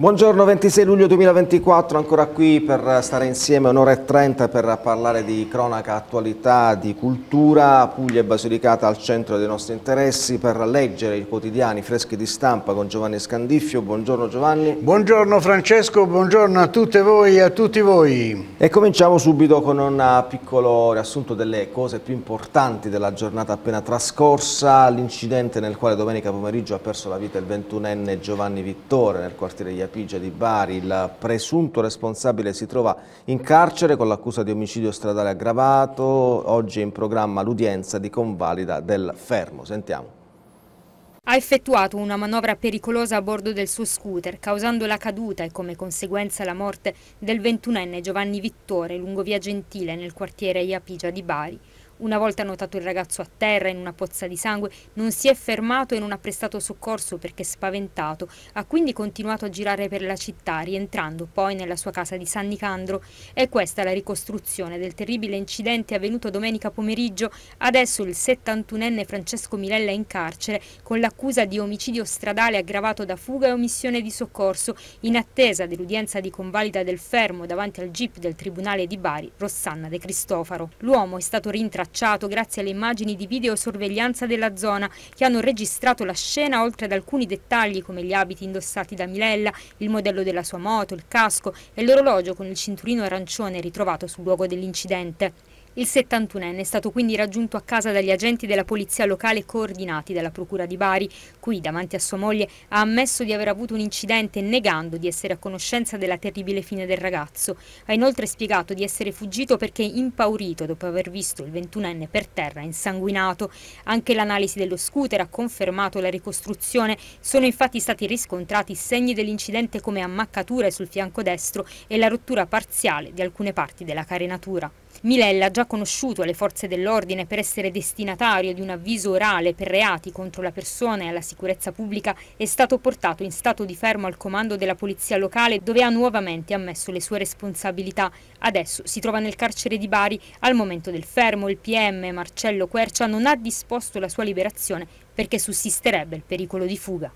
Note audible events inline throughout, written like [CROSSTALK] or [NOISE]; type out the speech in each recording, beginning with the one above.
Buongiorno, 26 luglio 2024, ancora qui per stare insieme un'ora e trenta per parlare di cronaca, attualità, di cultura, Puglia e Basilicata al centro dei nostri interessi, per leggere i quotidiani freschi di stampa con Giovanni Scandiffio. Buongiorno Giovanni. Buongiorno Francesco, buongiorno a tutte voi e a tutti voi. E cominciamo subito con un piccolo riassunto delle cose più importanti della giornata appena trascorsa, l'incidente nel quale domenica pomeriggio ha perso la vita il 21enne Giovanni Vittore nel quartiere Iapì Pigia di Bari. Il presunto responsabile si trova in carcere con l'accusa di omicidio stradale aggravato. Oggi è in programma l'udienza di convalida del fermo. Sentiamo. Ha effettuato una manovra pericolosa a bordo del suo scooter, causando la caduta e come conseguenza la morte del ventunenne Giovanni Vittore lungo via Gentile nel quartiere Iapigia di Bari. Una volta notato il ragazzo a terra in una pozza di sangue, non si è fermato e non ha prestato soccorso perché spaventato. Ha quindi continuato a girare per la città, rientrando poi nella sua casa di San Nicandro. È questa la ricostruzione del terribile incidente avvenuto domenica pomeriggio. Adesso il 71enne Francesco Mirella è in carcere con l'accusa di omicidio stradale aggravato da fuga e omissione di soccorso, in attesa dell'udienza di convalida del fermo davanti al GIP del Tribunale di Bari, Rossanna De Cristofaro. L'uomo è stato rintracciato tracciato grazie alle immagini di videosorveglianza della zona che hanno registrato la scena oltre ad alcuni dettagli come gli abiti indossati da Milella, il modello della sua moto, il casco e l'orologio con il cinturino arancione ritrovato sul luogo dell'incidente. Il 71enne è stato quindi raggiunto a casa dagli agenti della polizia locale coordinati dalla Procura di Bari. Qui, davanti a sua moglie, ha ammesso di aver avuto un incidente negando di essere a conoscenza della terribile fine del ragazzo. Ha inoltre spiegato di essere fuggito perché impaurito dopo aver visto il 21enne per terra insanguinato. Anche l'analisi dello scooter ha confermato la ricostruzione. Sono infatti stati riscontrati segni dell'incidente come ammaccature sul fianco destro e la rottura parziale di alcune parti della carenatura. Milella, già conosciuto alle forze dell'ordine per essere destinatario di un avviso orale per reati contro la persona e alla sicurezza pubblica, è stato portato in stato di fermo al comando della polizia locale dove ha nuovamente ammesso le sue responsabilità. Adesso si trova nel carcere di Bari. Al momento del fermo il PM Marcello Quercia non ha disposto la sua liberazione perché sussisterebbe il pericolo di fuga.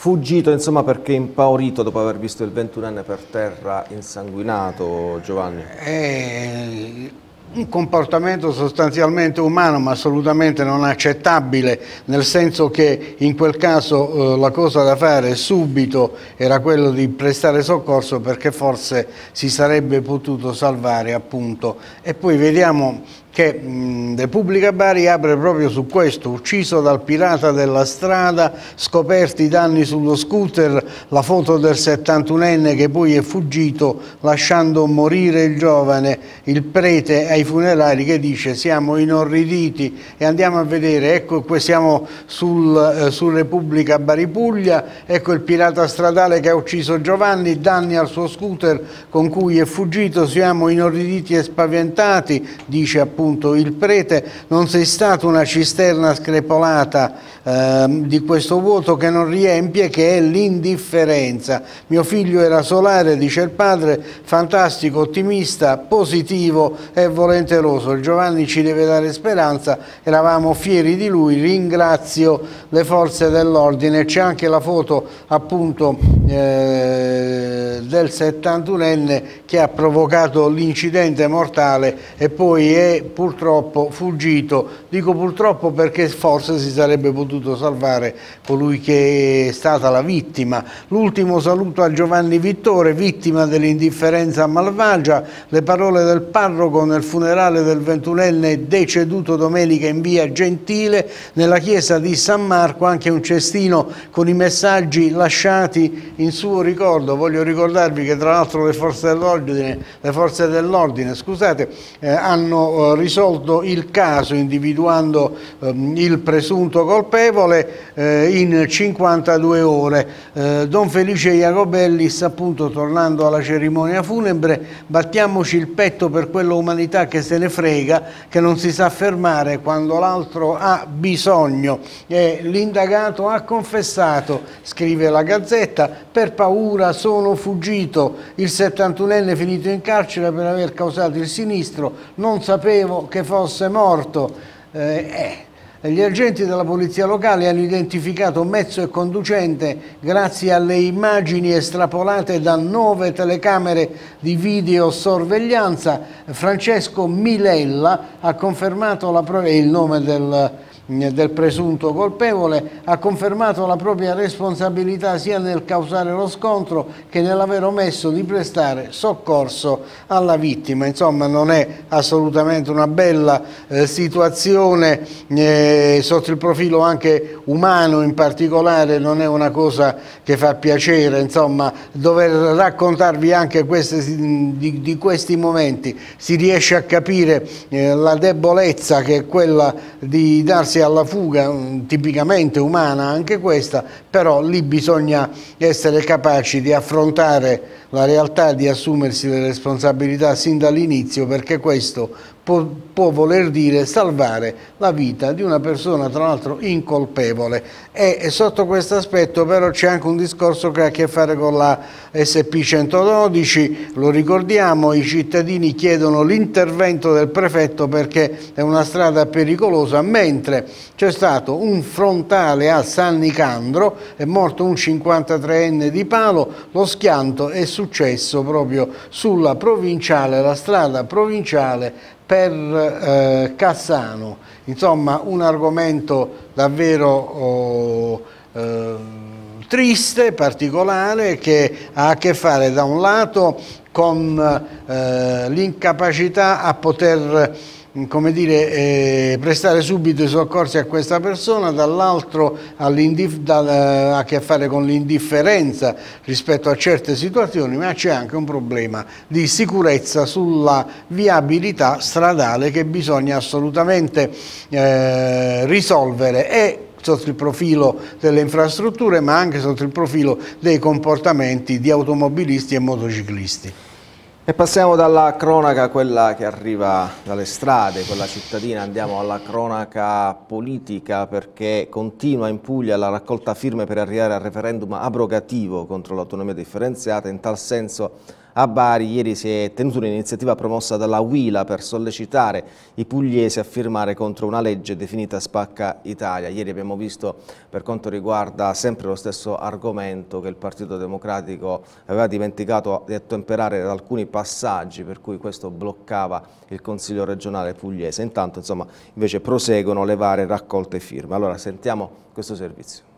Fuggito insomma perché impaurito dopo aver visto il 21enne per terra insanguinato Giovanni? È un comportamento sostanzialmente umano ma assolutamente non accettabile nel senso che in quel caso eh, la cosa da fare subito era quello di prestare soccorso perché forse si sarebbe potuto salvare appunto e poi vediamo che Repubblica Bari apre proprio su questo, ucciso dal pirata della strada, scoperti i danni sullo scooter, la foto del 71enne che poi è fuggito lasciando morire il giovane, il prete ai funerali che dice siamo inorriditi e andiamo a vedere, ecco qui siamo sul, eh, su Repubblica Bari Puglia, ecco il pirata stradale che ha ucciso Giovanni, danni al suo scooter con cui è fuggito, siamo inorriditi e spaventati, dice appunto appunto il prete, non sei stata una cisterna screpolata eh, di questo vuoto che non riempie, che è l'indifferenza. Mio figlio era solare, dice il padre, fantastico, ottimista, positivo e volenteroso. Il Giovanni ci deve dare speranza, eravamo fieri di lui, ringrazio le forze dell'ordine. C'è anche la foto appunto eh, del 71enne che ha provocato l'incidente mortale e poi è purtroppo fuggito, dico purtroppo perché forse si sarebbe potuto salvare colui che è stata la vittima. L'ultimo saluto a Giovanni Vittore, vittima dell'indifferenza malvagia, le parole del parroco nel funerale del ventunenne deceduto domenica in via Gentile, nella chiesa di San Marco anche un cestino con i messaggi lasciati in suo ricordo. Voglio ricordarvi che tra l'altro le forze dell'ordine, dell'ordine scusate, eh, hanno eh, risolto il caso individuando ehm, il presunto colpevole eh, in 52 ore. Eh, Don Felice Jacobellis, appunto tornando alla cerimonia funebre, battiamoci il petto per quella umanità che se ne frega, che non si sa fermare quando l'altro ha bisogno. L'indagato ha confessato, scrive la Gazzetta, per paura sono fuggito, il 71enne finito in carcere per aver causato il sinistro, non sapevo che fosse morto. Eh, eh, Gli agenti della polizia locale hanno identificato mezzo e conducente grazie alle immagini estrapolate da nove telecamere di videosorveglianza. Francesco Milella ha confermato la prova, il nome del del presunto colpevole ha confermato la propria responsabilità sia nel causare lo scontro che nell'aver omesso di prestare soccorso alla vittima. Insomma non è assolutamente una bella eh, situazione eh, sotto il profilo anche umano in particolare, non è una cosa che fa piacere, insomma dover raccontarvi anche queste, di, di, questi momenti si riesce a capire eh, la debolezza che è quella di darsi alla fuga, tipicamente umana anche questa, però lì bisogna essere capaci di affrontare la realtà, di assumersi le responsabilità sin dall'inizio perché questo può, può, voler dire salvare la vita di una persona tra l'altro incolpevole. E, e sotto questo aspetto però c'è anche un discorso che ha a che fare con la SP 112, lo ricordiamo, i cittadini chiedono l'intervento del prefetto perché è una strada pericolosa mentre c'è stato un frontale a San Nicandro, è morto un 53enne di palo, lo schianto è successo proprio sulla provinciale, la strada provinciale per eh, Cassano. Insomma un argomento davvero oh, eh, triste, particolare, che ha a che fare da un lato con eh, l'incapacità a poter come dire, eh, prestare subito i soccorsi a questa persona, dall'altro ha a che fare con l'indifferenza rispetto a certe situazioni, ma c'è anche un problema di sicurezza sulla viabilità stradale che bisogna assolutamente eh, risolvere e sotto il profilo delle infrastrutture ma anche sotto il profilo dei comportamenti di automobilisti e motociclisti. E passiamo dalla cronaca, quella che arriva dalle strade, quella cittadina, andiamo alla cronaca politica perché continua in Puglia la raccolta firme per arrivare al referendum abrogativo contro l'autonomia differenziata. In tal senso a Bari ieri si è tenuta un'iniziativa promossa dalla Huila per sollecitare i pugliesi a firmare contro una legge definita Spacca Italia. Ieri abbiamo visto per quanto riguarda sempre lo stesso argomento che il Partito Democratico aveva dimenticato di attemperare ad alcuni passaggi per cui questo bloccava il Consiglio regionale pugliese. Intanto insomma invece proseguono le varie raccolte firme. Allora sentiamo questo servizio.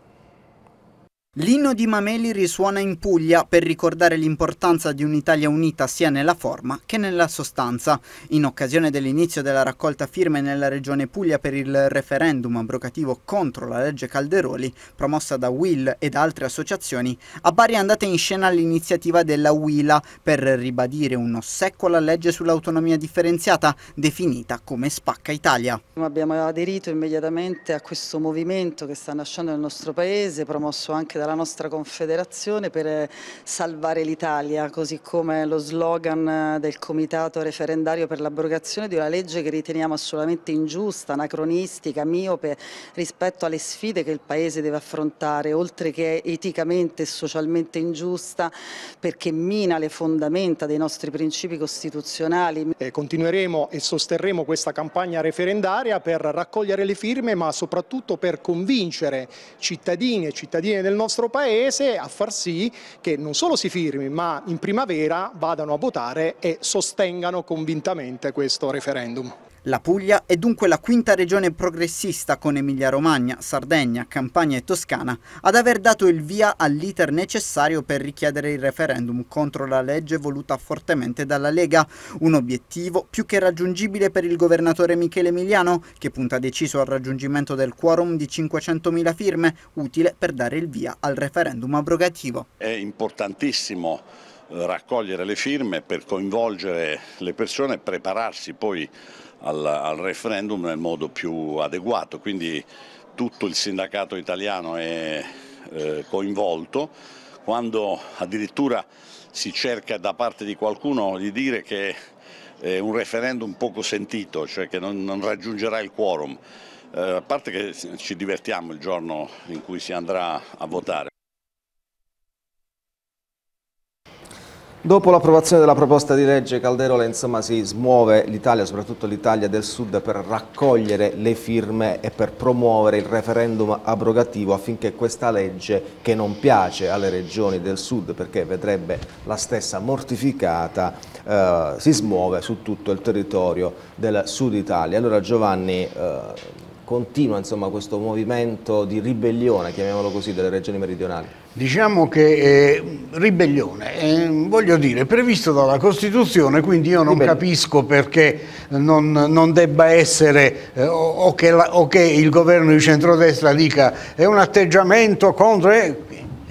L'inno di Mameli risuona in Puglia per ricordare l'importanza di un'Italia unita sia nella forma che nella sostanza. In occasione dell'inizio della raccolta firme nella regione Puglia per il referendum abrogativo contro la legge Calderoli, promossa da Will e da altre associazioni, a Bari è andata in scena l'iniziativa della Wila per ribadire un secco alla legge sull'autonomia differenziata definita come Spacca Italia. Abbiamo aderito immediatamente a questo movimento che sta nascendo nel nostro paese, promosso anche dalla nostra confederazione per salvare l'Italia, così come lo slogan del comitato referendario per l'abrogazione di una legge che riteniamo assolutamente ingiusta, anacronistica, miope rispetto alle sfide che il Paese deve affrontare, oltre che eticamente e socialmente ingiusta perché mina le fondamenta dei nostri principi costituzionali. E continueremo e sosterremo questa campagna referendaria per raccogliere le firme ma soprattutto per convincere cittadini e cittadine del nostro nostro Paese a far sì che non solo si firmi ma in primavera vadano a votare e sostengano convintamente questo referendum. La Puglia è dunque la quinta regione progressista con Emilia-Romagna, Sardegna, Campania e Toscana ad aver dato il via all'iter necessario per richiedere il referendum contro la legge voluta fortemente dalla Lega, un obiettivo più che raggiungibile per il governatore Michele Emiliano che punta deciso al raggiungimento del quorum di 500.000 firme utile per dare il via al referendum abrogativo. È importantissimo eh, raccogliere le firme per coinvolgere le persone e prepararsi poi al, al referendum nel modo più adeguato, quindi tutto il sindacato italiano è eh, coinvolto, quando addirittura si cerca da parte di qualcuno di dire che è un referendum poco sentito, cioè che non, non raggiungerà il quorum, eh, a parte che ci divertiamo il giorno in cui si andrà a votare. Dopo l'approvazione della proposta di legge Calderola insomma, si smuove l'Italia, soprattutto l'Italia del Sud, per raccogliere le firme e per promuovere il referendum abrogativo affinché questa legge, che non piace alle regioni del Sud perché vedrebbe la stessa mortificata, eh, si smuove su tutto il territorio del Sud Italia. Allora Giovanni, eh, continua insomma, questo movimento di ribellione, chiamiamolo così, delle regioni meridionali? Diciamo che eh, ribellione, eh, voglio dire, previsto dalla Costituzione, quindi io non capisco perché non, non debba essere eh, o, o, che la, o, che il governo di centrodestra dica è un atteggiamento contro... Eh,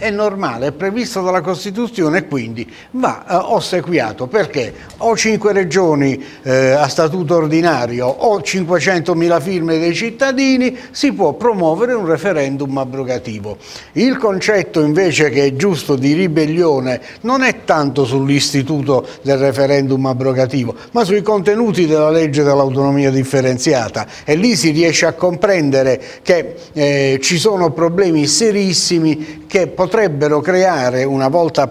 è normale, è previsto dalla Costituzione e quindi va eh, ossequiato. Perché? O 5 regioni eh, a statuto ordinario o 500.000 firme dei cittadini si può promuovere un referendum abrogativo. Il concetto invece che è giusto di ribellione non è tanto sull'istituto del referendum abrogativo ma sui contenuti della legge dell'autonomia differenziata. E lì si riesce a comprendere che eh, ci sono problemi serissimi che potrebbero potrebbero creare, una volta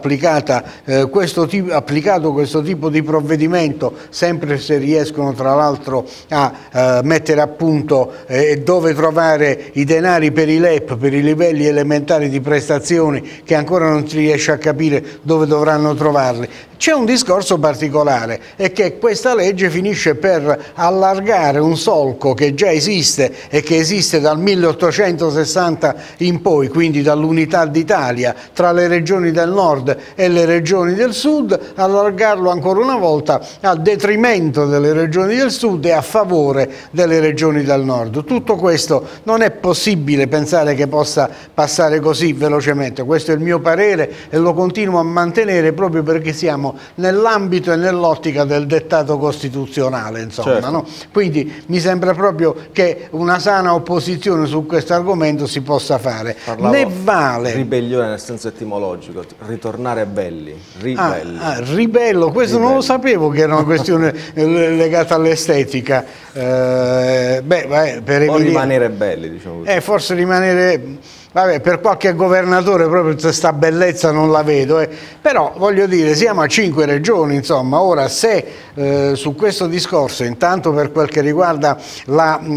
eh, questo tipo, applicato questo tipo di provvedimento, sempre se riescono tra l'altro a eh, mettere a punto eh, dove trovare i denari per i LEP, per i livelli elementari di prestazioni, che ancora non si riesce a capire dove dovranno trovarli. C'è un discorso particolare, è che questa legge finisce per allargare un solco che già esiste e che esiste dal 1860 in poi, quindi dall'unità d'Italia, tra le regioni del nord e le regioni del sud, allargarlo ancora una volta a detrimento delle regioni del sud e a favore delle regioni del nord. Tutto questo non è possibile pensare che possa passare così velocemente, questo è il mio parere e lo continuo a mantenere proprio perché siamo nell'ambito e nell'ottica del dettato costituzionale. Insomma, certo. no? Quindi mi sembra proprio che una sana opposizione su questo argomento si possa fare. Parlavo ne vale. Ribellione nel senso etimologico, ritornare belli, ribelli. Ah, ah, ribello, questo ribelli. non lo sapevo che era una questione [LAUGHS] legata all'estetica. Eh, beh, beh, per o rimanere belli, diciamo così. Eh, forse rimanere Vabbè, per qualche governatore proprio questa bellezza non la vedo, eh. però voglio dire, siamo a cinque regioni, insomma, ora se eh, su questo discorso, intanto per quel che riguarda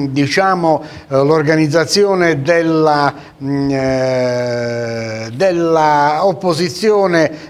diciamo, eh, l'organizzazione della, eh,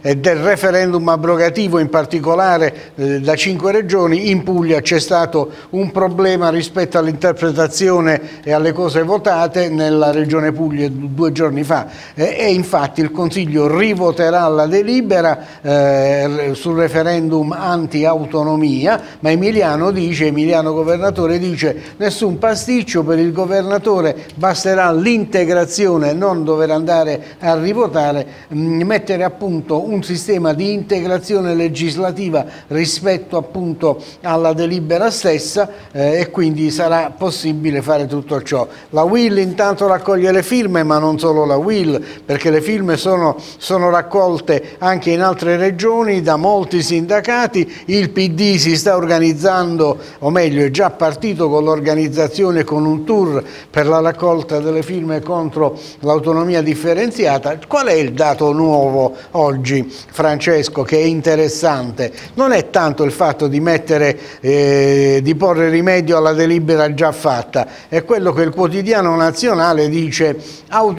e del referendum abrogativo, in particolare eh, da cinque regioni, in Puglia c'è stato un problema rispetto all'interpretazione e alle cose votate nella regione Puglia due giorni fa eh, e infatti il Consiglio rivoterà la delibera eh, sul referendum anti-autonomia, ma Emiliano dice, Emiliano governatore dice nessun pasticcio per il governatore, basterà l'integrazione, non dover andare a rivotare, mh, mm, mettere a punto un sistema di integrazione legislativa rispetto appunto alla delibera stessa eh, e quindi sarà possibile fare tutto ciò. La Will intanto raccoglie le firme ma non solo la Will, perché le firme sono, sono raccolte anche in altre regioni da molti sindacati, il PD si sta organizzando, o meglio è già partito con l'organizzazione con un tour per la raccolta delle firme contro l'autonomia differenziata. Qual è il dato nuovo oggi, Francesco, che è interessante? Non è tanto il fatto di mettere, eh, di porre rimedio alla delibera già fatta, è quello che il quotidiano nazionale dice autonomia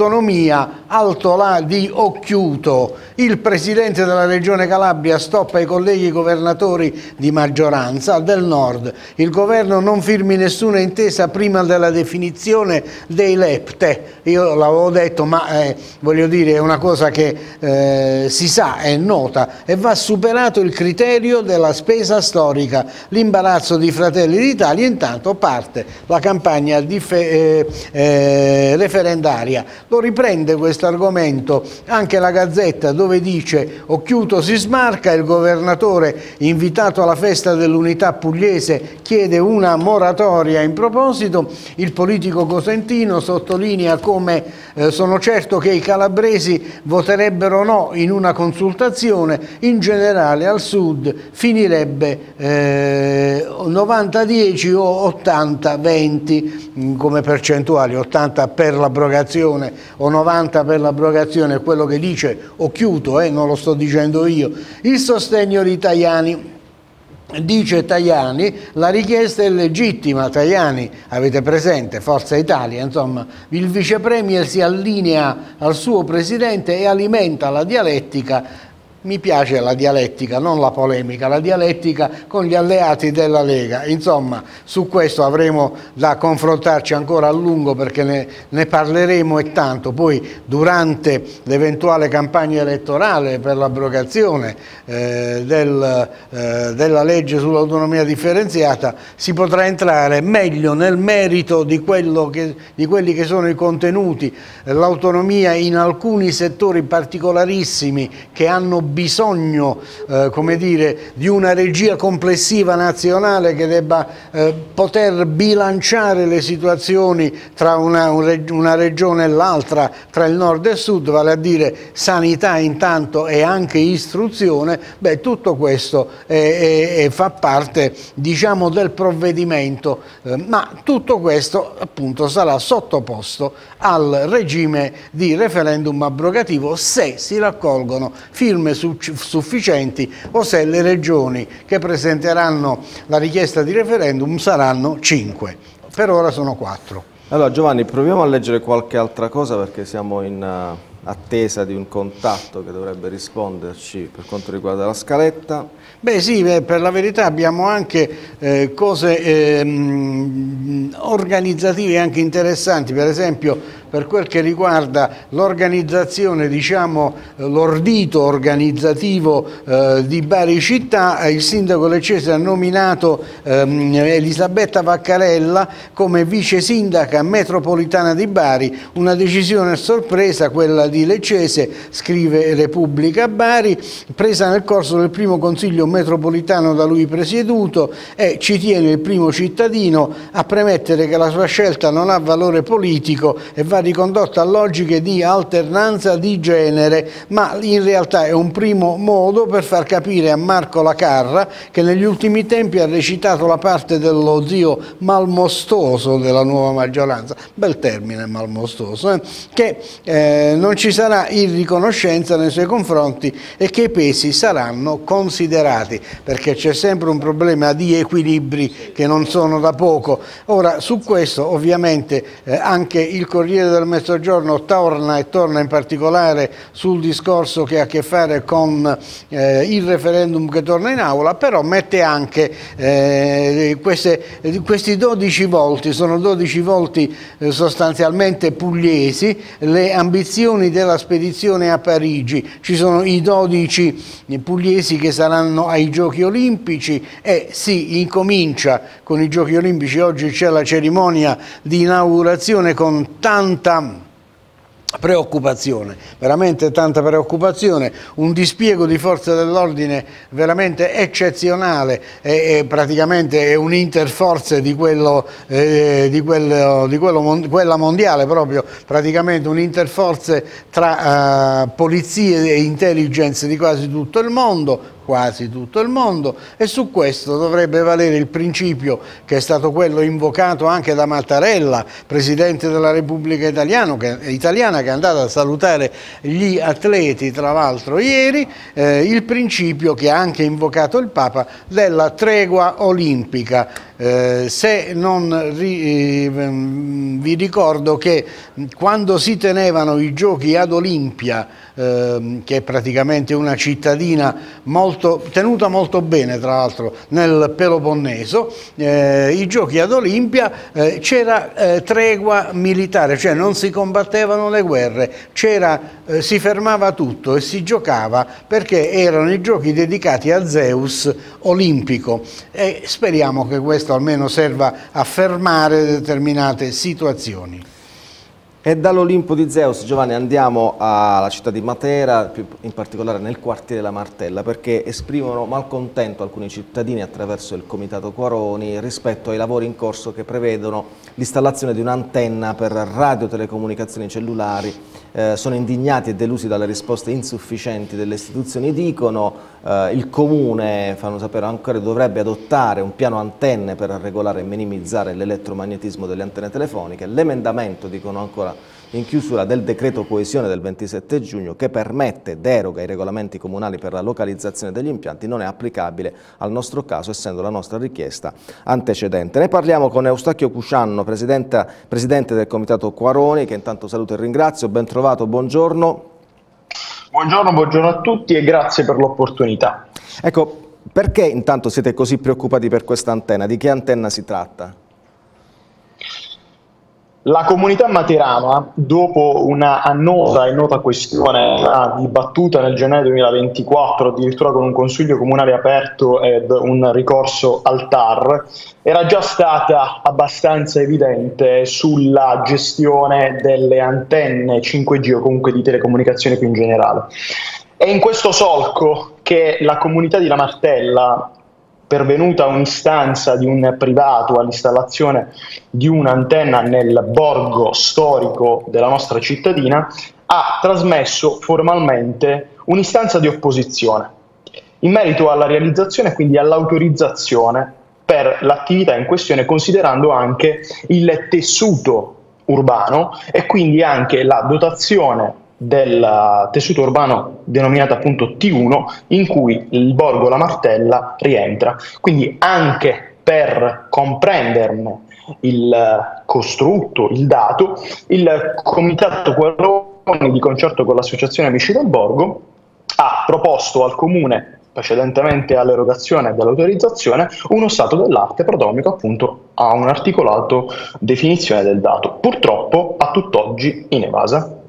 alto là di Occhiuto. Il presidente della regione Calabria stoppa i colleghi governatori di maggioranza del nord. Il governo non firmi nessuna intesa prima della definizione dei lepte. Io l'avevo detto, ma eh, voglio dire è una cosa che eh, si sa, è nota e va superato il criterio della spesa storica. L'imbarazzo di Fratelli d'Italia intanto parte la campagna eh, eh, referendaria. Lo riprende questo argomento anche la Gazzetta dove dice Occhiuto si smarca, il governatore invitato alla festa dell'unità pugliese chiede una moratoria in proposito, il politico cosentino sottolinea come eh, sono certo che i calabresi voterebbero no in una consultazione, in generale al sud finirebbe eh, 90-10 o 80-20 mm, come percentuali, 80 per l'abrogazione o 90 per l'abrogazione, è quello che dice Occhiuto, eh, non lo sto dicendo io, il sostegno di Tajani. Dice Tajani, la richiesta è legittima, Tajani, avete presente, Forza Italia, insomma, il vice premier si allinea al suo presidente e alimenta la dialettica mi piace la dialettica, non la polemica, la dialettica con gli alleati della Lega. Insomma, su questo avremo da confrontarci ancora a lungo perché ne, ne parleremo e tanto. Poi durante l'eventuale campagna elettorale per l'abrogazione eh, del, eh, della legge sull'autonomia differenziata si potrà entrare meglio nel merito di, che, di quelli che sono i contenuti, l'autonomia in alcuni settori particolarissimi che hanno bisogno eh, come dire, di una regia complessiva nazionale che debba eh, poter bilanciare le situazioni tra una, una regione e l'altra, tra il nord e il sud, vale a dire sanità intanto e anche istruzione, beh, tutto questo è, è, fa parte diciamo, del provvedimento, eh, ma tutto questo appunto sarà sottoposto al regime di referendum abrogativo se si raccolgono firme su sufficienti o se le regioni che presenteranno la richiesta di referendum saranno 5. Per ora sono 4. Allora Giovanni, proviamo a leggere qualche altra cosa perché siamo in uh, attesa di un contatto che dovrebbe risponderci per quanto riguarda la scaletta. Beh sì, beh, per la verità abbiamo anche eh, cose eh, organizzative anche interessanti, per esempio per quel che riguarda l'organizzazione, diciamo, l'ordito organizzativo eh, di Bari città, il sindaco Leccese ha nominato ehm, Elisabetta Vaccarella come vice sindaca metropolitana di Bari, una decisione sorpresa quella di Leccese, scrive Repubblica Bari, presa nel corso del primo consiglio metropolitano da lui presieduto e ci tiene il primo cittadino a premettere che la sua scelta non ha valore politico e va ricondotta a logiche di alternanza di genere, ma in realtà è un primo modo per far capire a Marco Lacarra, che negli ultimi tempi ha recitato la parte dello zio malmostoso della nuova maggioranza, bel termine malmostoso, eh? che eh, non ci sarà irriconoscenza nei suoi confronti e che i pesi saranno considerati, perché c'è sempre un problema di equilibri che non sono da poco. Ora, su questo ovviamente eh, anche il Corriere del Mezzogiorno torna e torna in particolare sul discorso che ha a che fare con eh, il referendum che torna in aula, però mette anche eh, queste, questi 12 volti, sono 12 volti eh, sostanzialmente pugliesi, le ambizioni della spedizione a Parigi, ci sono i 12 pugliesi che saranno ai giochi olimpici e si incomincia con i giochi olimpici, oggi c'è la cerimonia di inaugurazione con tanta tanta preoccupazione, veramente tanta preoccupazione, un dispiego di forze dell'ordine veramente eccezionale e, e, praticamente è un interforze di, quello, eh, di, quello, di quello, quella mondiale proprio, praticamente un interforze tra eh, polizie e intelligence di quasi tutto il mondo, quasi tutto il mondo e su questo dovrebbe valere il principio che è stato quello invocato anche da Mattarella, Presidente della Repubblica Italiana che, italiana che è andato a salutare gli atleti tra l'altro ieri, eh, il principio che ha anche invocato il Papa della tregua olimpica. Eh, se non ri, eh, vi ricordo che quando si tenevano i giochi ad Olimpia Ehm, che è praticamente una cittadina molto, tenuta molto bene tra l'altro nel Peloponneso, eh, i giochi ad Olimpia eh, c'era eh, tregua militare, cioè non si combattevano le guerre, eh, si fermava tutto e si giocava perché erano i giochi dedicati a Zeus olimpico e speriamo che questo almeno serva a fermare determinate situazioni. E dall'Olimpo di Zeus, Giovanni, andiamo alla città di Matera, in particolare nel quartiere La Martella, perché esprimono malcontento alcuni cittadini attraverso il Comitato Quaroni rispetto ai lavori in corso che prevedono l'installazione di un'antenna per radiotelecomunicazioni cellulari. Eh, sono indignati e delusi dalle risposte insufficienti delle istituzioni, dicono eh, il Comune, fanno sapere ancora, dovrebbe adottare un piano antenne per regolare e minimizzare l'elettromagnetismo delle antenne telefoniche. L'emendamento, dicono ancora, in chiusura del decreto coesione del 27 giugno che permette deroga ai regolamenti comunali per la localizzazione degli impianti non è applicabile al nostro caso essendo la nostra richiesta antecedente. Ne parliamo con Eustachio Cuscianno, presidente, presidente del Comitato Quaroni che intanto saluto e ringrazio, ben trovato, buongiorno. Buongiorno, buongiorno a tutti e grazie per l'opportunità. Ecco, perché intanto siete così preoccupati per questa antenna? Di che antenna si tratta? La comunità materana, dopo una annosa e nota questione dibattuta nel gennaio 2024, addirittura con un consiglio comunale aperto ed un ricorso al TAR, era già stata abbastanza evidente sulla gestione delle antenne 5G o comunque di telecomunicazione più in generale. È in questo solco che la comunità di La Martella pervenuta un'istanza di un privato all'installazione di un'antenna nel borgo storico della nostra cittadina, ha trasmesso formalmente un'istanza di opposizione. In merito alla realizzazione e quindi all'autorizzazione per l'attività in questione, considerando anche il tessuto urbano e quindi anche la dotazione del tessuto urbano denominato appunto T1 in cui il borgo La Martella rientra. Quindi anche per comprenderne il costrutto, il dato, il Comitato Quaroni di concerto con l'Associazione Amici del Borgo ha proposto al Comune precedentemente all'erogazione dell'autorizzazione, uno stato dell'arte prodromico appunto a un'articolato definizione del dato, purtroppo a tutt'oggi in evasa.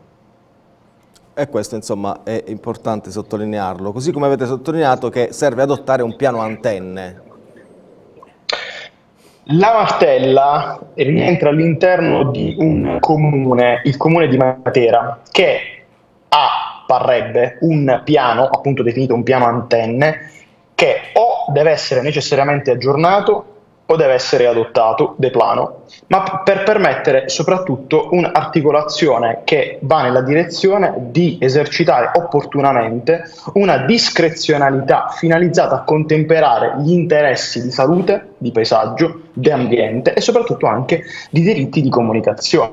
E questo insomma è importante sottolinearlo, così come avete sottolineato che serve adottare un piano antenne. La Martella rientra all'interno di un comune, il comune di Matera, che ha, parrebbe, un piano, appunto definito un piano antenne, che o deve essere necessariamente aggiornato o deve essere adottato de plano, ma per permettere soprattutto un'articolazione che va nella direzione di esercitare opportunamente una discrezionalità finalizzata a contemperare gli interessi di salute, di paesaggio, di ambiente e soprattutto anche di diritti di comunicazione.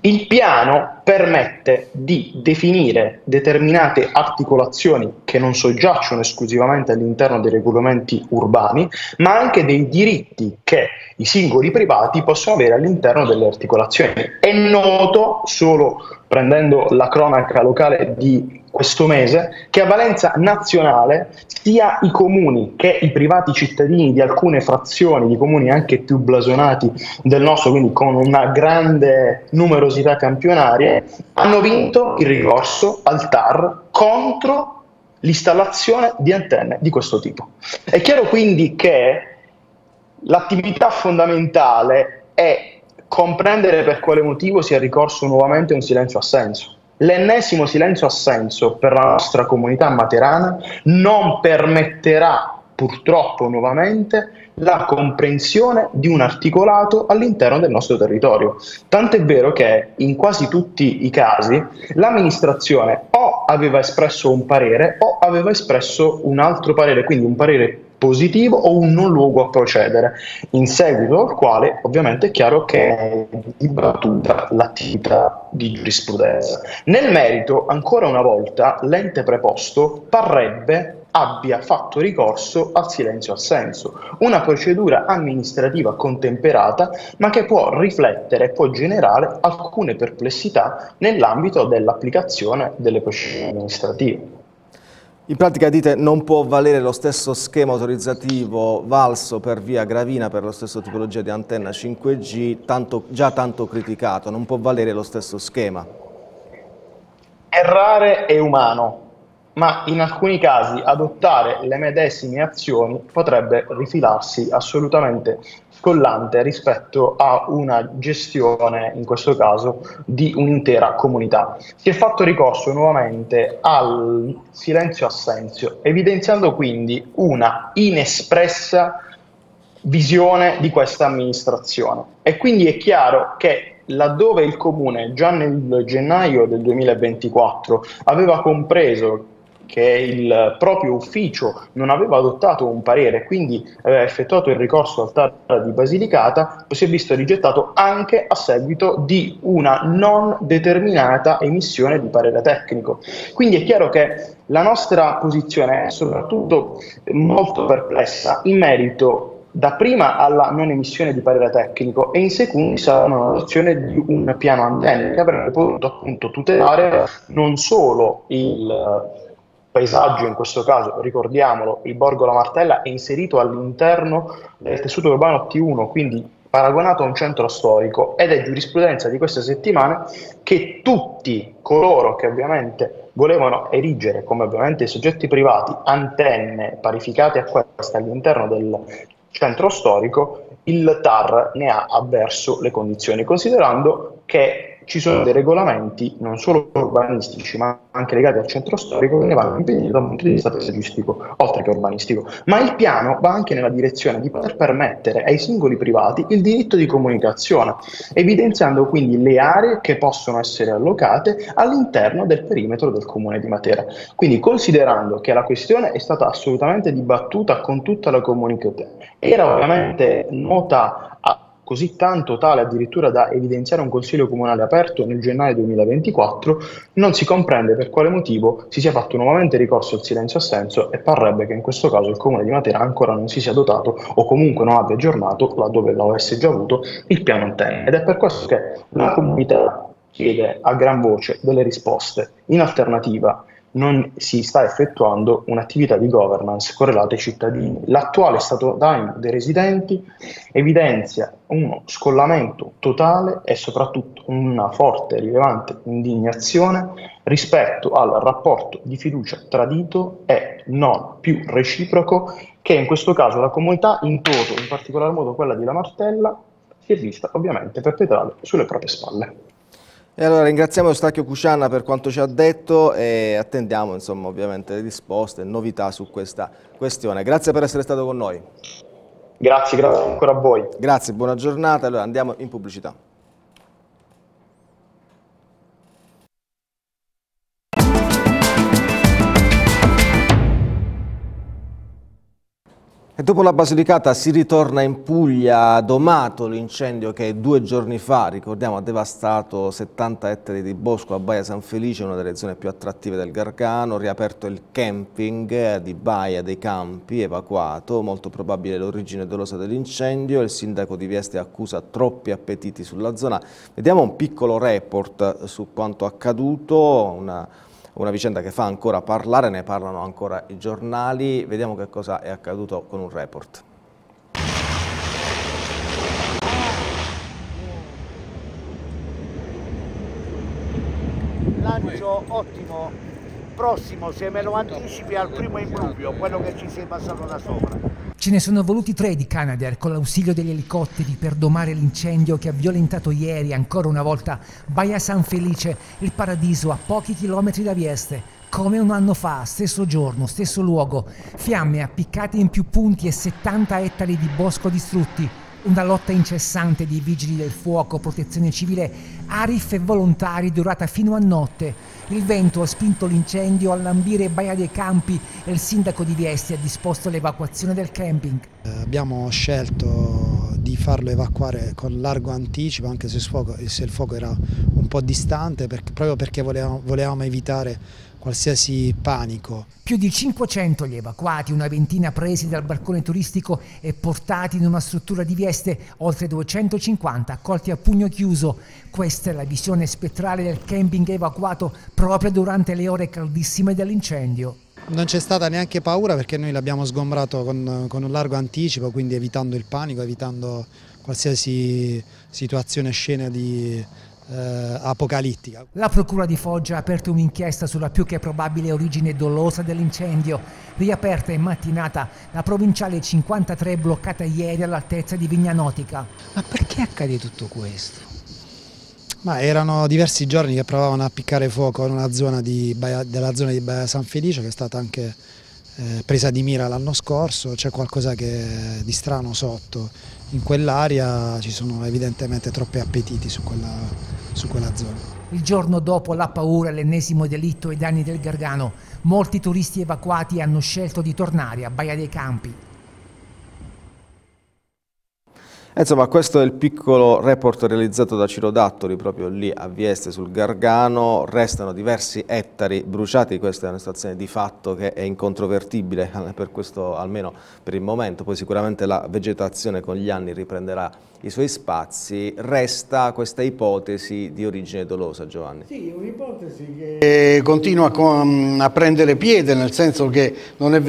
Il piano permette di definire determinate articolazioni che non soggiacciono esclusivamente all'interno dei regolamenti urbani, ma anche dei diritti che i singoli privati possono avere all'interno delle articolazioni. È noto, solo prendendo la cronaca locale di questo mese, che a valenza nazionale sia i comuni che i privati cittadini di alcune frazioni di comuni anche più blasonati del nostro, quindi con una grande numerosità campionaria, hanno vinto il ricorso al TAR contro l'installazione di antenne di questo tipo. È chiaro quindi che l'attività fondamentale è comprendere per quale motivo sia ricorso nuovamente un silenzio assenso. L'ennesimo silenzio assenso per la nostra comunità materana non permetterà purtroppo nuovamente la comprensione di un articolato all'interno del nostro territorio. Tant'è vero che in quasi tutti i casi l'amministrazione o aveva espresso un parere o aveva espresso un altro parere, quindi un parere positivo o un non luogo a procedere, in seguito al quale ovviamente è chiaro che è dibattuta l'attività di giurisprudenza. Nel merito, ancora una volta, l'ente preposto parrebbe abbia fatto ricorso al silenzio assenso, una procedura amministrativa contemperata ma che può riflettere e può generare alcune perplessità nell'ambito dell'applicazione delle procedure amministrative. In pratica dite non può valere lo stesso schema autorizzativo valso per via Gravina per lo stesso tipologia di antenna 5G tanto, già tanto criticato, non può valere lo stesso schema. Errare è umano, ma in alcuni casi adottare le medesime azioni potrebbe rifilarsi assolutamente scollante rispetto a una gestione, in questo caso, di un'intera comunità. Si è fatto ricorso nuovamente al silenzio-assenzio, evidenziando quindi una inespressa visione di questa amministrazione. E quindi è chiaro che laddove il Comune già nel gennaio del 2024 aveva compreso che il proprio ufficio non aveva adottato un parere, quindi aveva effettuato il ricorso al TAR di Basilicata, si è visto rigettato anche a seguito di una non determinata emissione di parere tecnico. Quindi è chiaro che la nostra posizione è soprattutto molto perplessa in merito dapprima alla non emissione di parere tecnico e in secundis all'adozione di un piano antenne che avrebbe potuto appunto tutelare non solo il paesaggio, in questo caso ricordiamolo, il Borgo La Martella è inserito all'interno del tessuto urbano T1, quindi paragonato a un centro storico ed è giurisprudenza di queste settimane che tutti coloro che ovviamente volevano erigere, come ovviamente i soggetti privati, antenne parificate a queste all'interno del centro storico, il TAR ne ha avverso le condizioni, considerando che ci sono dei regolamenti non solo urbanistici ma anche legati al centro storico che ne vanno impediti dal punto di vista paesaggistico oltre che urbanistico. Ma il piano va anche nella direzione di poter permettere ai singoli privati il diritto di comunicazione evidenziando quindi le aree che possono essere allocate all'interno del perimetro del comune di Matera. Quindi considerando che la questione è stata assolutamente dibattuta con tutta la comunità era ovviamente nota così tanto tale addirittura da evidenziare un consiglio comunale aperto nel gennaio 2024, non si comprende per quale motivo si sia fatto nuovamente ricorso al silenzio assenso e parrebbe che in questo caso il comune di Matera ancora non si sia dotato o comunque non abbia aggiornato, laddove lo avesse già avuto, il piano antenne. Ed è per questo che la comunità chiede a gran voce delle risposte. In alternativa, non si sta effettuando un'attività di governance correlata ai cittadini. L'attuale stato d'animo dei residenti evidenzia uno scollamento totale e soprattutto una forte e rilevante indignazione rispetto al rapporto di fiducia tradito e non più reciproco che in questo caso la comunità in toto, in particolar modo quella di La Martella, si è vista ovviamente perpetrare sulle proprie spalle. E allora ringraziamo Eustachio Cuscianna per quanto ci ha detto e attendiamo insomma ovviamente le risposte e novità su questa questione. Grazie per essere stato con noi. Grazie, grazie ancora a voi. Grazie, buona giornata. Allora andiamo in pubblicità. E dopo la Basilicata si ritorna in Puglia, domato l'incendio che due giorni fa, ricordiamo, ha devastato 70 ettari di bosco a Baia San Felice, una delle zone più attrattive del Gargano, riaperto il camping di Baia dei Campi, evacuato, molto probabile l'origine dolosa dell'incendio, il sindaco di Vieste accusa troppi appetiti sulla zona. Vediamo un piccolo report su quanto accaduto, una una vicenda che fa ancora parlare, ne parlano ancora i giornali, vediamo che cosa è accaduto con un report. Lancio ottimo, prossimo se me lo anticipi al primo imbruvio, quello che ci è passato da sopra. Ce ne sono voluti tre di Canadair con l'ausilio degli elicotteri per domare l'incendio che ha violentato ieri ancora una volta Baia San Felice, il paradiso a pochi chilometri da Vieste. Come un anno fa, stesso giorno, stesso luogo, fiamme appiccate in più punti e 70 ettari di bosco distrutti. Una lotta incessante di vigili del fuoco, protezione civile, Arif e volontari durata fino a notte. Il vento ha spinto l'incendio a lambire Baia dei Campi e il sindaco di Viesti ha disposto l'evacuazione del camping. Eh, abbiamo scelto di farlo evacuare con largo anticipo anche se il fuoco, se il fuoco era un po' distante perché, proprio perché volevamo, volevamo evitare qualsiasi panico. Più di 500 gli evacuati, una ventina presi dal balcone turistico e portati in una struttura di Vieste, oltre 250 accolti a pugno chiuso. Questa è la visione spettrale del camping evacuato proprio durante le ore caldissime dell'incendio. Non c'è stata neanche paura perché noi l'abbiamo sgombrato con, con un largo anticipo, quindi evitando il panico, evitando qualsiasi situazione, scena di, eh, apocalittica. La Procura di Foggia ha aperto un'inchiesta sulla più che probabile origine dolosa dell'incendio. Riaperta in mattinata la provinciale 53 bloccata ieri all'altezza di Vignanotica. Ma perché accade tutto questo? Ma erano diversi giorni che provavano a piccare fuoco in una zona di Baia, della zona di Baia San Felice che è stata anche eh, presa di mira l'anno scorso, c'è qualcosa che, di strano sotto. In quell'area ci sono evidentemente troppi appetiti su quella, su quella zona. Il giorno dopo la paura l'ennesimo delitto ai danni del Gargano, molti turisti evacuati hanno scelto di tornare a Baia dei Campi. Insomma, questo è il piccolo report realizzato da Ciro Dattoli proprio lì a Vieste sul Gargano. Restano diversi ettari bruciati, questa è una situazione di fatto che è incontrovertibile, per questo almeno per il momento. Poi sicuramente la vegetazione con gli anni riprenderà i suoi spazi. Resta questa ipotesi di origine dolosa, Giovanni. Sì, un'ipotesi che continua a prendere piede, nel senso che non è,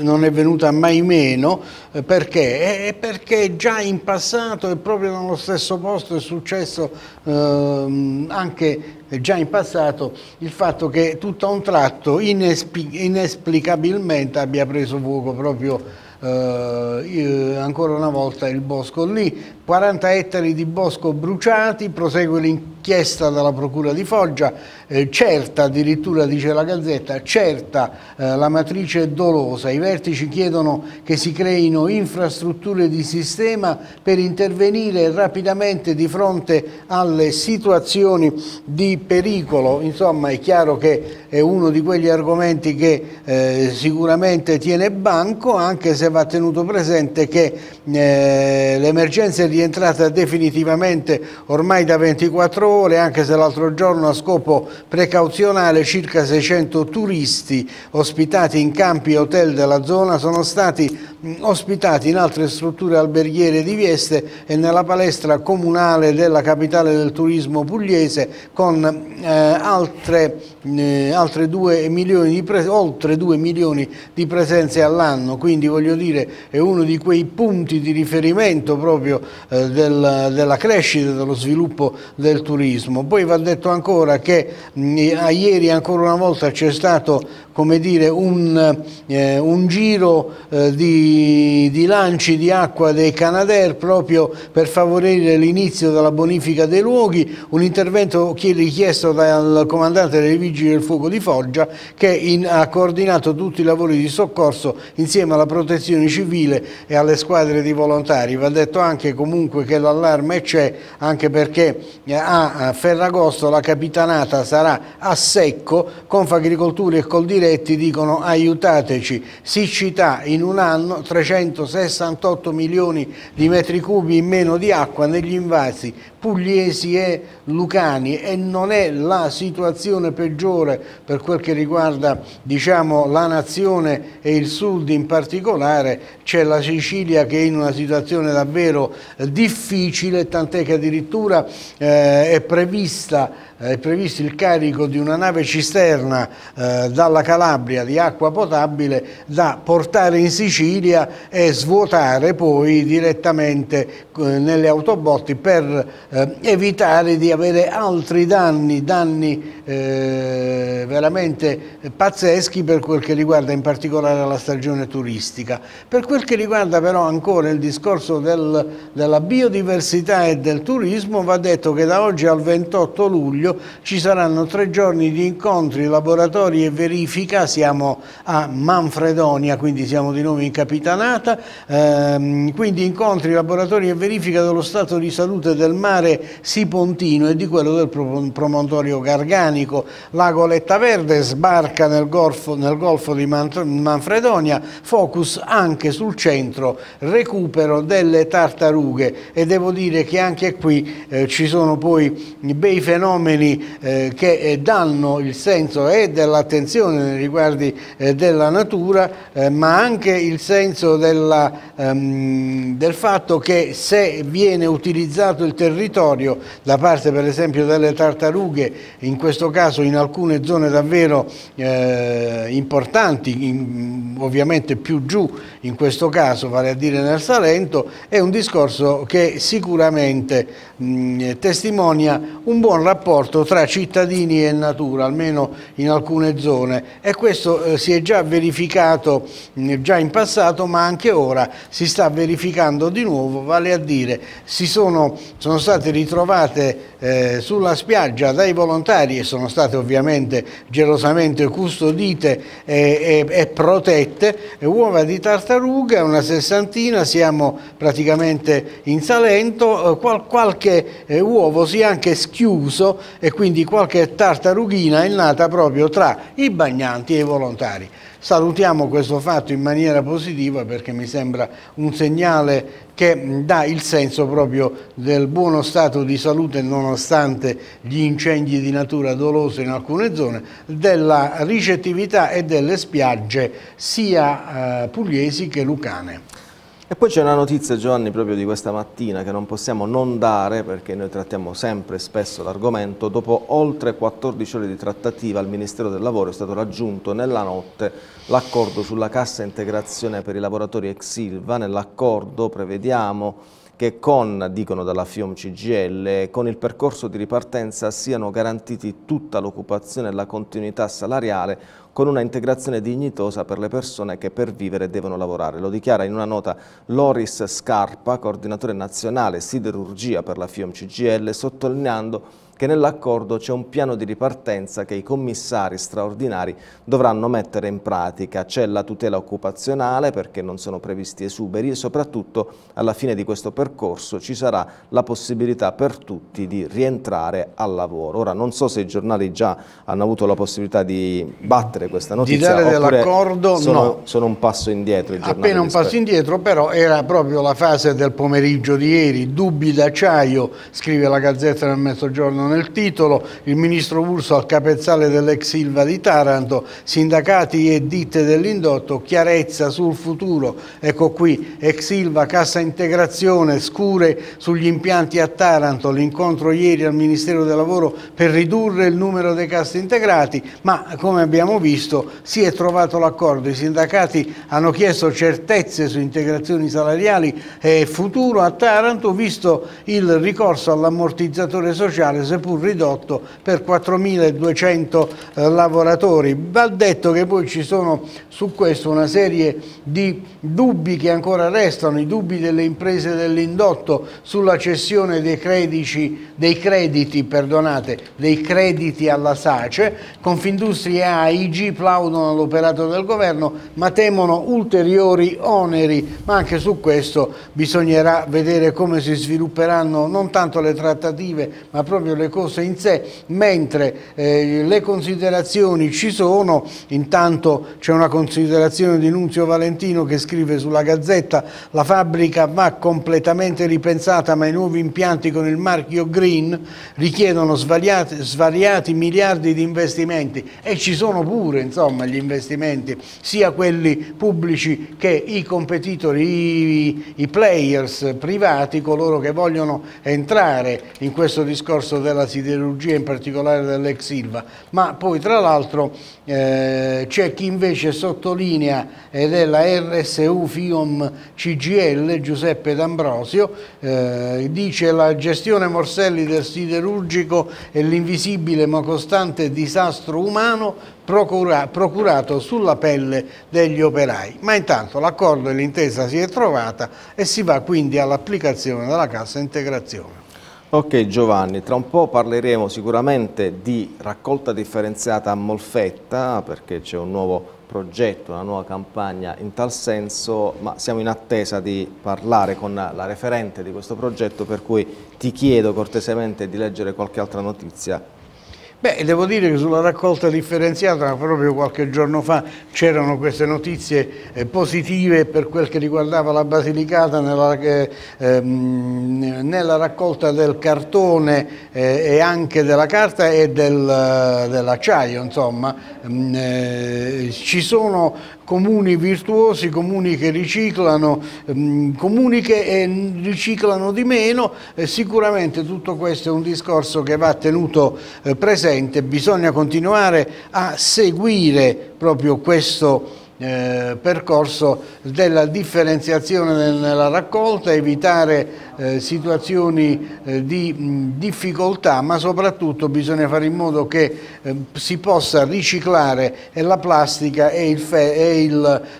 non è venuta mai meno, eh, perché? È perché già in passato passato e proprio nello stesso posto è successo ehm, anche già in passato il fatto che tutto a un tratto inesplicabilmente abbia preso fuoco proprio eh, ancora una volta il bosco lì 40 ettari di bosco bruciati, prosegue l'inchiesta dalla Procura di Foggia, eh, certa addirittura, dice la Gazzetta, certa eh, la matrice dolosa. I vertici chiedono che si creino infrastrutture di sistema per intervenire rapidamente di fronte alle situazioni di pericolo. Insomma è chiaro che è uno di quegli argomenti che eh, sicuramente tiene banco, anche se va tenuto presente che eh, l'emergenza rientrata definitivamente ormai da 24 ore, anche se l'altro giorno a scopo precauzionale circa 600 turisti ospitati in campi e hotel della zona sono stati ospitati in altre strutture alberghiere di Vieste e nella palestra comunale della capitale del turismo pugliese con eh, altre, eh, altre 2 milioni oltre 2 milioni di presenze all'anno, quindi voglio dire è uno di quei punti di riferimento proprio eh, del, della crescita, dello sviluppo del turismo. Poi va detto ancora che mh, ieri ancora una volta c'è stato come dire, un, eh, un giro eh, di, di, lanci di acqua dei Canadair proprio per favorire l'inizio della bonifica dei luoghi, un intervento richiesto dal comandante dei Vigili del Fuoco di Foggia che in, ha coordinato tutti i lavori di soccorso insieme alla protezione civile e alle squadre di volontari. Va detto anche comunque che l'allarme c'è anche perché eh, a Ferragosto la capitanata sarà a secco, Confagricoltura e Coldiretti diretti dicono aiutateci, siccità in un anno 368 milioni di metri cubi in meno di acqua negli invasi pugliesi e lucani e non è la situazione peggiore per quel che riguarda diciamo, la nazione e il sud in particolare, c'è la Sicilia che è in una situazione davvero difficile, tant'è che addirittura eh, è prevista è previsto il carico di una nave cisterna eh, dalla Calabria di acqua potabile da portare in Sicilia e svuotare poi direttamente eh, nelle autobotti per eh, evitare di avere altri danni, danni eh, veramente pazzeschi per quel che riguarda in particolare la stagione turistica. Per quel che riguarda però ancora il discorso del, della biodiversità e del turismo va detto che da oggi al 28 luglio ci saranno tre giorni di incontri, laboratori e verifica, siamo a Manfredonia, quindi siamo di nuovo in Capitanata, ehm, quindi incontri, laboratori e verifica dello stato di salute del mare Sipontino e di quello del promontorio Garganico. Lago Letta Verde sbarca nel golfo, nel golfo di Manfredonia, focus anche sul centro, recupero delle tartarughe e devo dire che anche qui eh, ci sono poi bei fenomeni fenomeni eh, che eh, danno il senso e dell'attenzione nei riguardi eh, della natura, eh, ma anche il senso della, ehm, del fatto che se viene utilizzato il territorio da parte per esempio delle tartarughe, in questo caso in alcune zone davvero eh, importanti, in, ovviamente più giù in questo caso, vale a dire nel Salento, è un discorso che sicuramente mh, testimonia un buon rapporto tra cittadini e natura, almeno in alcune zone. E questo eh, si è già verificato mh, già in passato ma anche ora si sta verificando di nuovo, vale a dire si sono, sono state ritrovate eh, sulla spiaggia dai volontari e sono state ovviamente gelosamente custodite e, e, e protette uova di tartaruga, una sessantina, siamo praticamente in Salento, eh, qual, qualche eh, uovo si è anche schiuso e quindi qualche tartarughina è nata proprio tra i bagnanti e i volontari. Salutiamo questo fatto in maniera positiva perché mi sembra un segnale che dà il senso proprio del buono stato di salute nonostante gli incendi di natura dolosa in alcune zone, della ricettività e delle spiagge sia eh, pugliesi che lucane. E poi c'è una notizia Giovanni proprio di questa mattina che non possiamo non dare perché noi trattiamo sempre e spesso l'argomento. Dopo oltre 14 ore di trattativa al Ministero del Lavoro è stato raggiunto nella notte l'accordo sulla cassa integrazione per i lavoratori ex Silva. Nell'accordo prevediamo che con, dicono dalla FIOM CGL, con il percorso di ripartenza siano garantiti tutta l'occupazione e la continuità salariale con una integrazione dignitosa per le persone che per vivere devono lavorare. Lo dichiara in una nota Loris Scarpa, coordinatore nazionale siderurgia per la FIOM CGL, sottolineando che nell'accordo c'è un piano di ripartenza che i commissari straordinari dovranno mettere in pratica. C'è la tutela occupazionale perché non sono previsti esuberi e soprattutto alla fine di questo percorso ci sarà la possibilità per tutti di rientrare al lavoro. Ora non so se i giornali già hanno avuto la possibilità di battere questa notizia di dare dell'accordo sono, no. sono un passo indietro. Appena un passo indietro però era proprio la fase del pomeriggio di ieri, dubbi d'acciaio, scrive la Gazzetta del Mezzogiorno nel titolo, il ministro Urso al capezzale dell'ex Silva di Taranto, sindacati e ditte dell'indotto, chiarezza sul futuro, ecco qui, ex Silva, cassa integrazione, scure sugli impianti a Taranto, l'incontro ieri al Ministero del Lavoro per ridurre il numero dei cassa integrati, ma come abbiamo visto si è trovato l'accordo, i sindacati hanno chiesto certezze su integrazioni salariali e futuro a Taranto, visto il ricorso all'ammortizzatore sociale, seppur ridotto per 4.200 eh, lavoratori. Va detto che poi ci sono su questo una serie di dubbi che ancora restano, i dubbi delle imprese dell'indotto sulla cessione dei, credici, dei crediti, perdonate, dei crediti alla SACE. Confindustria e AIG plaudono all'operato del governo ma temono ulteriori oneri, ma anche su questo bisognerà vedere come si svilupperanno non tanto le trattative ma proprio le cose in sé, mentre eh, le considerazioni ci sono, intanto c'è una considerazione di Nunzio Valentino che scrive sulla Gazzetta la fabbrica va completamente ripensata ma i nuovi impianti con il marchio Green richiedono svariati, svariati miliardi di investimenti e ci sono pure insomma gli investimenti sia quelli pubblici che i competitori, i, i players privati, coloro che vogliono entrare in questo discorso della siderurgia, in particolare dell'ex Silva, ma poi tra l'altro eh, c'è chi invece sottolinea ed è la RSU FIOM CGL, Giuseppe D'Ambrosio, eh, dice la gestione Morselli del siderurgico è l'invisibile ma costante disastro umano procura, procurato sulla pelle degli operai. Ma intanto l'accordo e l'intesa si è trovata e si va quindi all'applicazione della cassa integrazione. Ok Giovanni, tra un po' parleremo sicuramente di raccolta differenziata a Molfetta perché c'è un nuovo progetto, una nuova campagna in tal senso, ma siamo in attesa di parlare con la referente di questo progetto per cui ti chiedo cortesemente di leggere qualche altra notizia Beh, devo dire che sulla raccolta differenziata proprio qualche giorno fa c'erano queste notizie eh, positive per quel che riguardava la Basilicata nella, eh, ehm, nella raccolta del cartone eh, e anche della carta e del, dell'acciaio, insomma. Mm, eh, ci sono comuni virtuosi, comuni che riciclano, ehm, comuni che eh, riciclano di meno, eh, sicuramente tutto questo è un discorso che va tenuto eh, presente, bisogna continuare a seguire proprio questo eh, percorso della differenziazione nella raccolta, evitare eh, situazioni eh, di mh, difficoltà, ma soprattutto bisogna fare in modo che eh, si possa riciclare la plastica e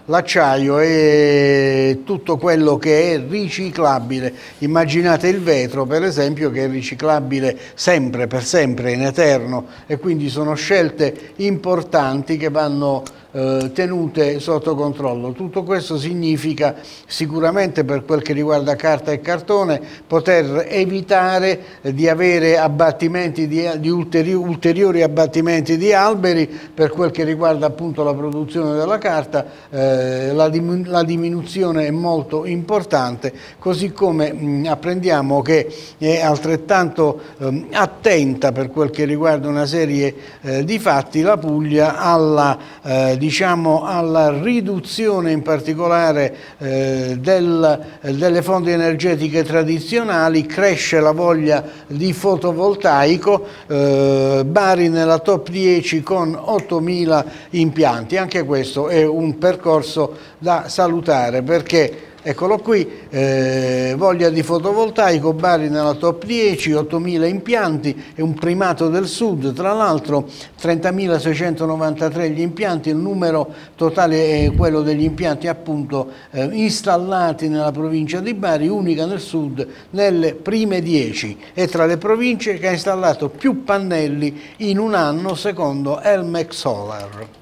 l'acciaio e tutto quello che è riciclabile. Immaginate il vetro, per esempio, che è riciclabile sempre, per sempre, in eterno e quindi sono scelte importanti che vanno tenute sotto controllo. Tutto questo significa sicuramente per quel che riguarda carta e cartone poter evitare di avere abbattimenti di, di ulteri, ulteriori abbattimenti di alberi per quel che riguarda appunto la produzione della carta eh, la, diminu la, diminuzione è molto importante così come mh, apprendiamo che è altrettanto eh, attenta per quel che riguarda una serie eh, di fatti la Puglia alla eh, diciamo, alla riduzione in particolare eh, del, delle fonti energetiche tradizionali, cresce la voglia di fotovoltaico, eh, Bari nella top 10 con 8.000 impianti, anche questo è un percorso da salutare perché Eccolo qui, eh, voglia di fotovoltaico, Bari nella top 10, 8.000 impianti, è un primato del sud, tra l'altro 30.693 gli impianti, il numero totale è quello degli impianti appunto eh, installati nella provincia di Bari, unica nel sud, nelle prime 10, è tra le province che ha installato più pannelli in un anno secondo Elmec Solar.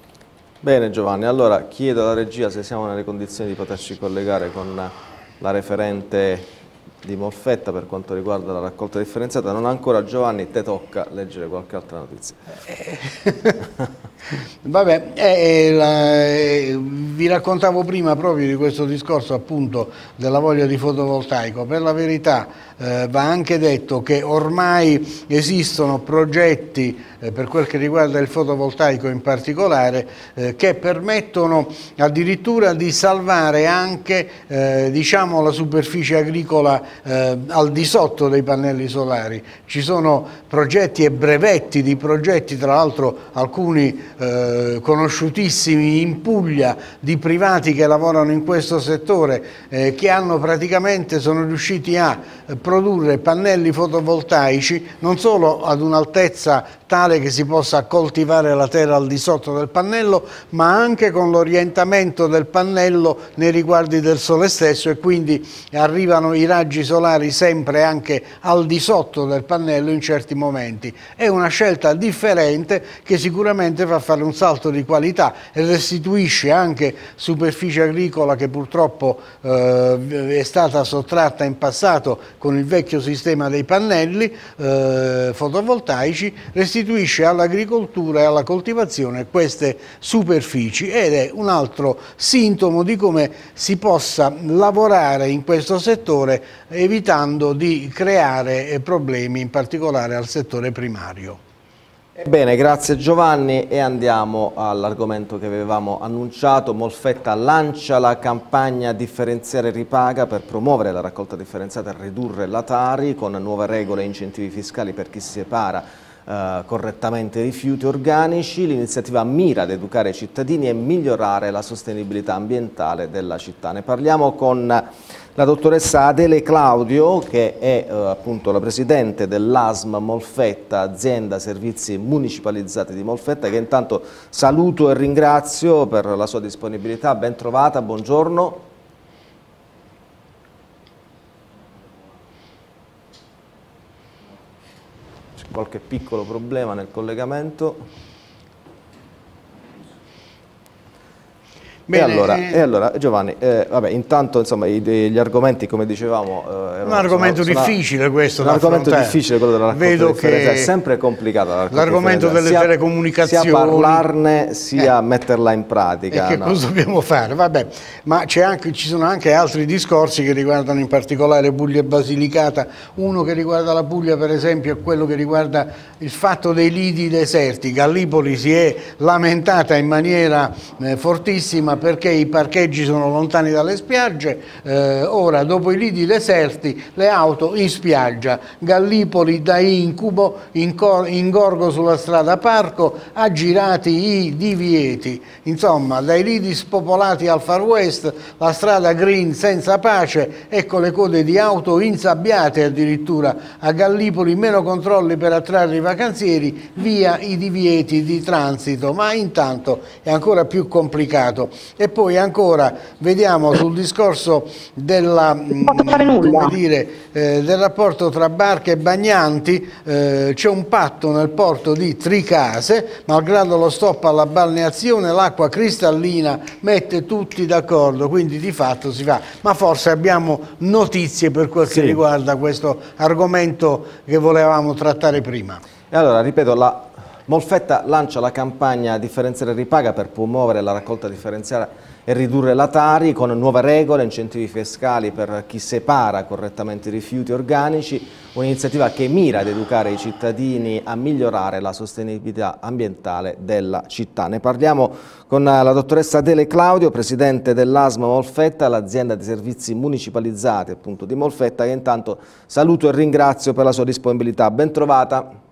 Bene Giovanni, allora chiedo alla regia se siamo nelle condizioni di poterci collegare con la referente di Molfetta per quanto riguarda la raccolta differenziata. Non ancora Giovanni, te tocca leggere qualche altra notizia. Vabbè, eh, la, eh, vi raccontavo prima proprio di questo discorso appunto della voglia di fotovoltaico. Per la verità eh, va anche detto che ormai esistono progetti eh, per quel che riguarda il fotovoltaico in particolare eh, che permettono addirittura di salvare anche eh, diciamo, la superficie agricola al di sotto dei pannelli solari. Ci sono progetti e brevetti di progetti, tra l'altro alcuni eh, conosciutissimi in Puglia di privati che lavorano in questo settore eh, che hanno praticamente sono riusciti a produrre pannelli fotovoltaici non solo ad un'altezza tale che si possa coltivare la terra al di sotto del pannello, ma anche con l'orientamento del pannello nei riguardi del sole stesso e quindi arrivano i raggi solari sempre anche al di sotto del pannello in certi momenti. È una scelta differente che sicuramente fa fare un salto di qualità e restituisce anche superficie agricola che purtroppo eh, è stata sottratta in passato con il vecchio sistema dei pannelli eh, fotovoltaici, restituisce restituisce all'agricoltura e alla coltivazione queste superfici ed è un altro sintomo di come si possa lavorare in questo settore evitando di creare problemi in particolare al settore primario. Bene, grazie Giovanni e andiamo all'argomento che avevamo annunciato. Molfetta lancia la campagna differenziare ripaga per promuovere la raccolta differenziata e ridurre la Tari con nuove regole e incentivi fiscali per chi si separa eh, correttamente rifiuti organici. L'iniziativa mira ad educare i cittadini e migliorare la sostenibilità ambientale della città. Ne parliamo con la dottoressa Adele Claudio, che è eh, appunto la presidente dell'ASM Molfetta, azienda servizi municipalizzati di Molfetta, che intanto saluto e ringrazio per la sua disponibilità. Ben trovata, buongiorno. Qualche piccolo problema nel collegamento. Bene, e, allora, eh, e, allora, Giovanni, eh, vabbè, intanto insomma, i, gli argomenti come dicevamo eh, un argomento sono, difficile questo un argomento difficile quello della raccolta Vedo che è sempre complicato l'argomento delle sia, telecomunicazioni sia parlarne sia eh, metterla in pratica e che no? cosa dobbiamo fare? Vabbè, ma anche, ci sono anche altri discorsi che riguardano in particolare Puglia e Basilicata uno che riguarda la Puglia per esempio è quello che riguarda il fatto dei lidi deserti Gallipoli si è lamentata in maniera eh, fortissima perché i parcheggi sono lontani dalle spiagge, eh, ora dopo i lidi deserti le auto in spiaggia, Gallipoli da incubo, ingorgo sulla strada Parco, aggirati i divieti, insomma dai lidi spopolati al far west, la strada green senza pace, ecco le code di auto insabbiate addirittura. A Gallipoli, meno controlli per attrarre i vacanzieri, via i divieti di transito, ma intanto è ancora più complicato. E poi ancora vediamo sul discorso della, mm, dire, eh, del rapporto tra barche e bagnanti, eh, c'è un patto nel porto di Tricase, malgrado lo stop alla balneazione l'acqua cristallina mette tutti d'accordo, quindi di fatto si fa, ma forse abbiamo notizie per quel che sì. riguarda questo argomento che volevamo trattare prima. E allora, ripeto, la Molfetta lancia la campagna differenziare ripaga per promuovere la raccolta differenziata e ridurre la Tari con nuove regole, incentivi fiscali per chi separa correttamente i rifiuti organici, un'iniziativa che mira ad educare i cittadini a migliorare la sostenibilità ambientale della città. Ne parliamo con la dottoressa Dele Claudio, presidente dell'ASMA Molfetta, l'azienda di servizi municipalizzati appunto di Molfetta, che intanto saluto e ringrazio per la sua disponibilità. Ben trovata.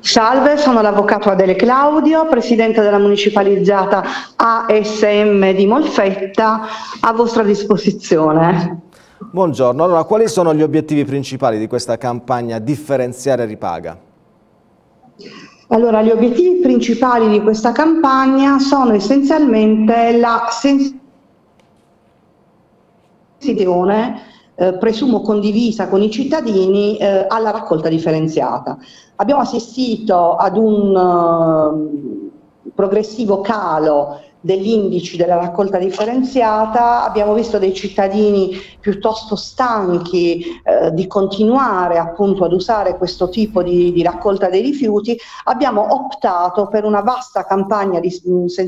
Salve, sono l'avvocato Adele Claudio, presidente della municipalizzata ASM di Molfetta, a vostra disposizione. Buongiorno, allora quali sono gli obiettivi principali di questa campagna differenziare ripaga? Allora, gli obiettivi principali di questa campagna sono essenzialmente la sensibilizzazione eh, presumo condivisa con i cittadini eh, alla raccolta differenziata. Abbiamo assistito ad un uh, progressivo calo degli indici della raccolta differenziata, abbiamo visto dei cittadini piuttosto stanchi eh, di continuare appunto ad usare questo tipo di, di, raccolta dei rifiuti, abbiamo optato per una vasta campagna di,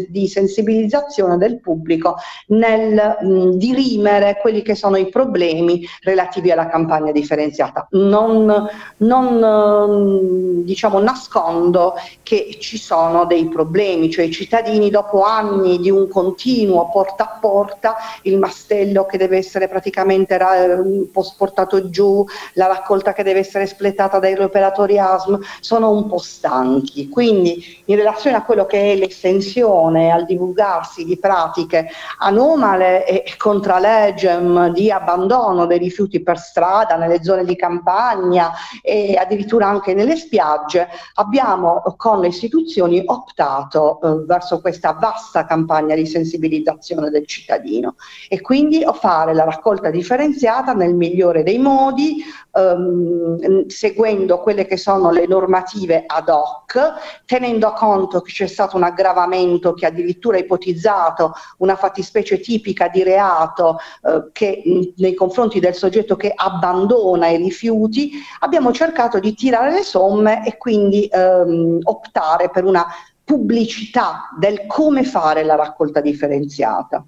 di sensibilizzazione del pubblico nel mh, dirimere quelli che sono i problemi relativi alla campagna differenziata. Non, non diciamo nascondo che ci sono dei problemi, cioè i cittadini dopo anni anni di un continuo porta a porta, il mastello che deve essere praticamente un po' sportato giù, la raccolta che deve essere espletata dai operatori ASM, sono un po' stanchi. Quindi in relazione a quello che è l'estensione al divulgarsi di pratiche anomale e contralegem di abbandono dei rifiuti per strada, nelle zone di campagna e addirittura anche nelle spiagge, abbiamo con le istituzioni optato eh, verso questa vasta campagna campagna di sensibilizzazione del cittadino. E quindi fare la raccolta differenziata nel migliore dei modi, ehm, seguendo quelle che sono le normative ad hoc, tenendo conto che c'è stato un aggravamento che addirittura ha ipotizzato una fattispecie tipica di reato eh, che nei confronti del soggetto che abbandona i rifiuti, abbiamo cercato di tirare le somme e quindi ehm, optare per una pubblicità del come fare la raccolta differenziata.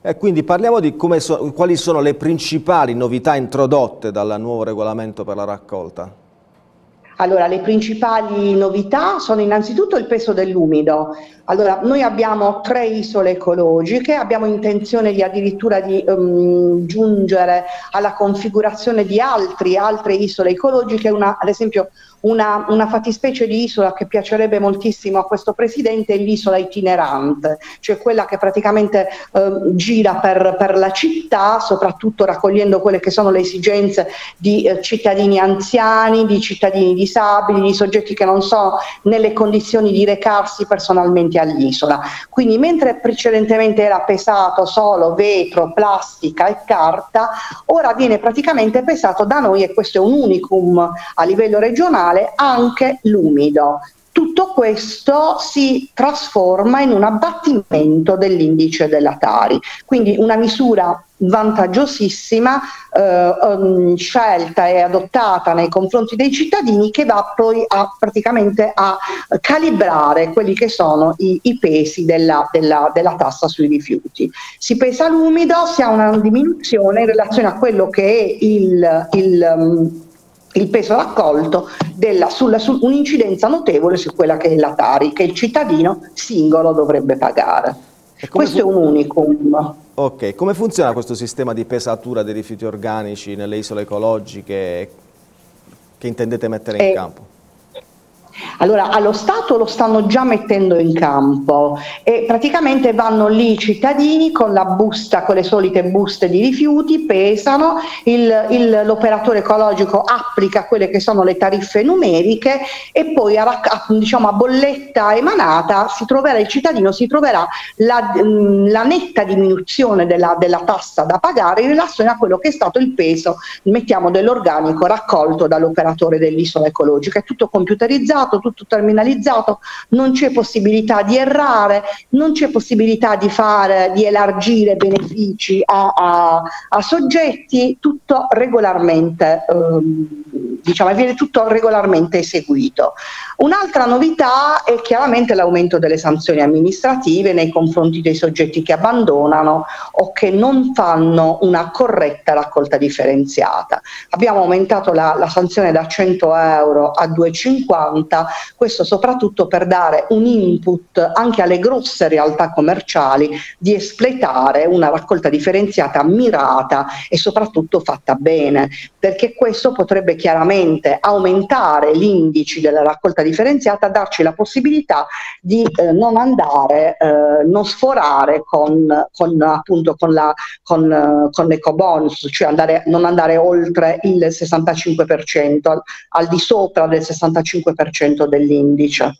E quindi parliamo di so, quali sono le principali novità introdotte dal nuovo regolamento per la raccolta. Allora, le principali novità sono innanzitutto il peso dell'umido. Allora, noi abbiamo tre isole ecologiche, abbiamo intenzione di addirittura di um, giungere alla configurazione di altri, altre isole ecologiche, una, ad esempio una, una, fattispecie di isola che piacerebbe moltissimo a questo presidente è l'isola itinerante, cioè quella che praticamente eh, gira per, per, la città, soprattutto raccogliendo quelle che sono le esigenze di eh, cittadini anziani, di cittadini disabili, di soggetti che non sono nelle condizioni di recarsi personalmente all'isola. Quindi mentre precedentemente era pesato solo vetro, plastica e carta, ora viene praticamente pesato da noi e questo è un unicum a livello regionale male anche l'umido. Tutto questo si trasforma in un abbattimento dell'indice della Tari, quindi una misura vantaggiosissima eh, um, scelta e adottata nei confronti dei cittadini che va poi a, praticamente a calibrare quelli che sono i, i pesi della, della, della, tassa sui rifiuti. Si pesa l'umido, si ha una diminuzione in relazione a quello che è il, il um, il peso raccolto della, sulla, su, un'incidenza notevole su quella che è la Tari, che il cittadino singolo dovrebbe pagare. Questo è un unicum. Ok, come funziona questo sistema di pesatura dei rifiuti organici nelle isole ecologiche che intendete mettere in eh, campo? Allora, allo Stato lo stanno già mettendo in campo e praticamente vanno lì i cittadini con la busta, con le solite buste di rifiuti, pesano, l'operatore ecologico applica quelle che sono le tariffe numeriche e poi a, diciamo, a bolletta emanata si troverà, il cittadino si troverà la, la netta diminuzione della, della tassa da pagare in relazione a quello che è stato il peso, mettiamo, dell'organico raccolto dall'operatore dell'isola ecologica. È tutto computerizzato terminalizzato, tutto terminalizzato, non c'è possibilità di errare, non c'è possibilità di fare, di elargire benefici a, a, a soggetti, tutto regolarmente, ehm, diciamo, viene tutto regolarmente eseguito. Un'altra novità è chiaramente l'aumento delle sanzioni amministrative nei confronti dei soggetti che abbandonano o che non fanno una corretta raccolta differenziata. Abbiamo aumentato la, la sanzione da 100 euro a 2,50 questo soprattutto per dare un input anche alle grosse realtà commerciali di espletare una raccolta differenziata mirata e soprattutto fatta bene, perché questo potrebbe chiaramente aumentare gli indici della raccolta differenziata, darci la possibilità di eh, non andare, eh, non sforare con, con appunto con, la, con, con l'ecobonus, cioè andare, non andare oltre il 65%, al, al di sopra del 65% dell'indice.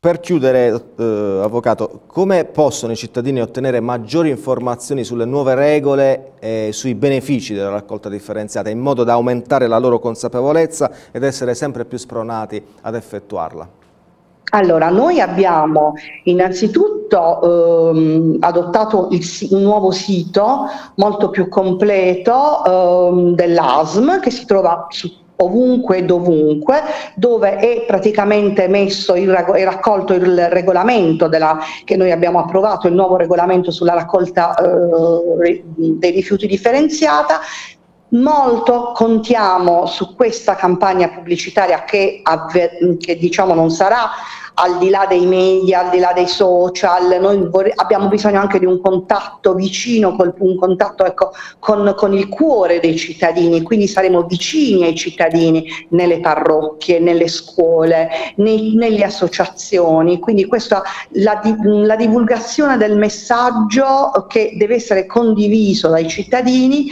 Per chiudere, eh, Avvocato, come possono i cittadini ottenere maggiori informazioni sulle nuove regole e sui benefici della raccolta differenziata in modo da aumentare la loro consapevolezza ed essere sempre più spronati ad effettuarla? Allora, noi abbiamo innanzitutto ehm, adottato il, un nuovo sito molto più completo ehm, dell'ASM che si trova su ovunque e dovunque, dove è praticamente messo il, è raccolto il regolamento della, che noi abbiamo approvato, il nuovo regolamento sulla raccolta eh, dei rifiuti differenziata, Molto contiamo su questa campagna pubblicitaria che, che diciamo non sarà al di là dei media, al di là dei social, noi abbiamo bisogno anche di un contatto vicino, un contatto ecco, con, con, il cuore dei cittadini, quindi saremo vicini ai cittadini nelle parrocchie, nelle scuole, nei, nelle associazioni, quindi questa, la, la divulgazione del messaggio che deve essere condiviso dai cittadini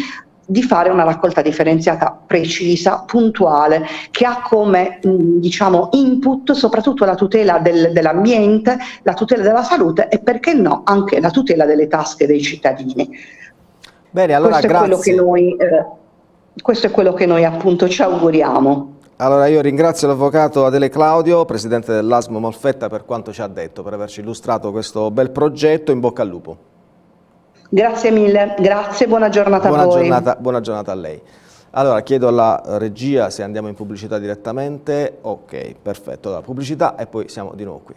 di fare una raccolta differenziata precisa, puntuale, che ha come diciamo, input soprattutto la tutela del, dell'ambiente, la tutela della salute e perché no anche la tutela delle tasche dei cittadini. Bene, allora questo grazie. È noi, eh, questo è quello che noi appunto ci auguriamo. Allora io ringrazio l'avvocato Adele Claudio, presidente dell'ASMO Molfetta per quanto ci ha detto, per averci illustrato questo bel progetto, in bocca al lupo. Grazie mille, grazie, buona giornata buona a voi. Giornata, buona giornata a lei. Allora chiedo alla regia se andiamo in pubblicità direttamente. Ok, perfetto. Allora, pubblicità e poi siamo di nuovo qui.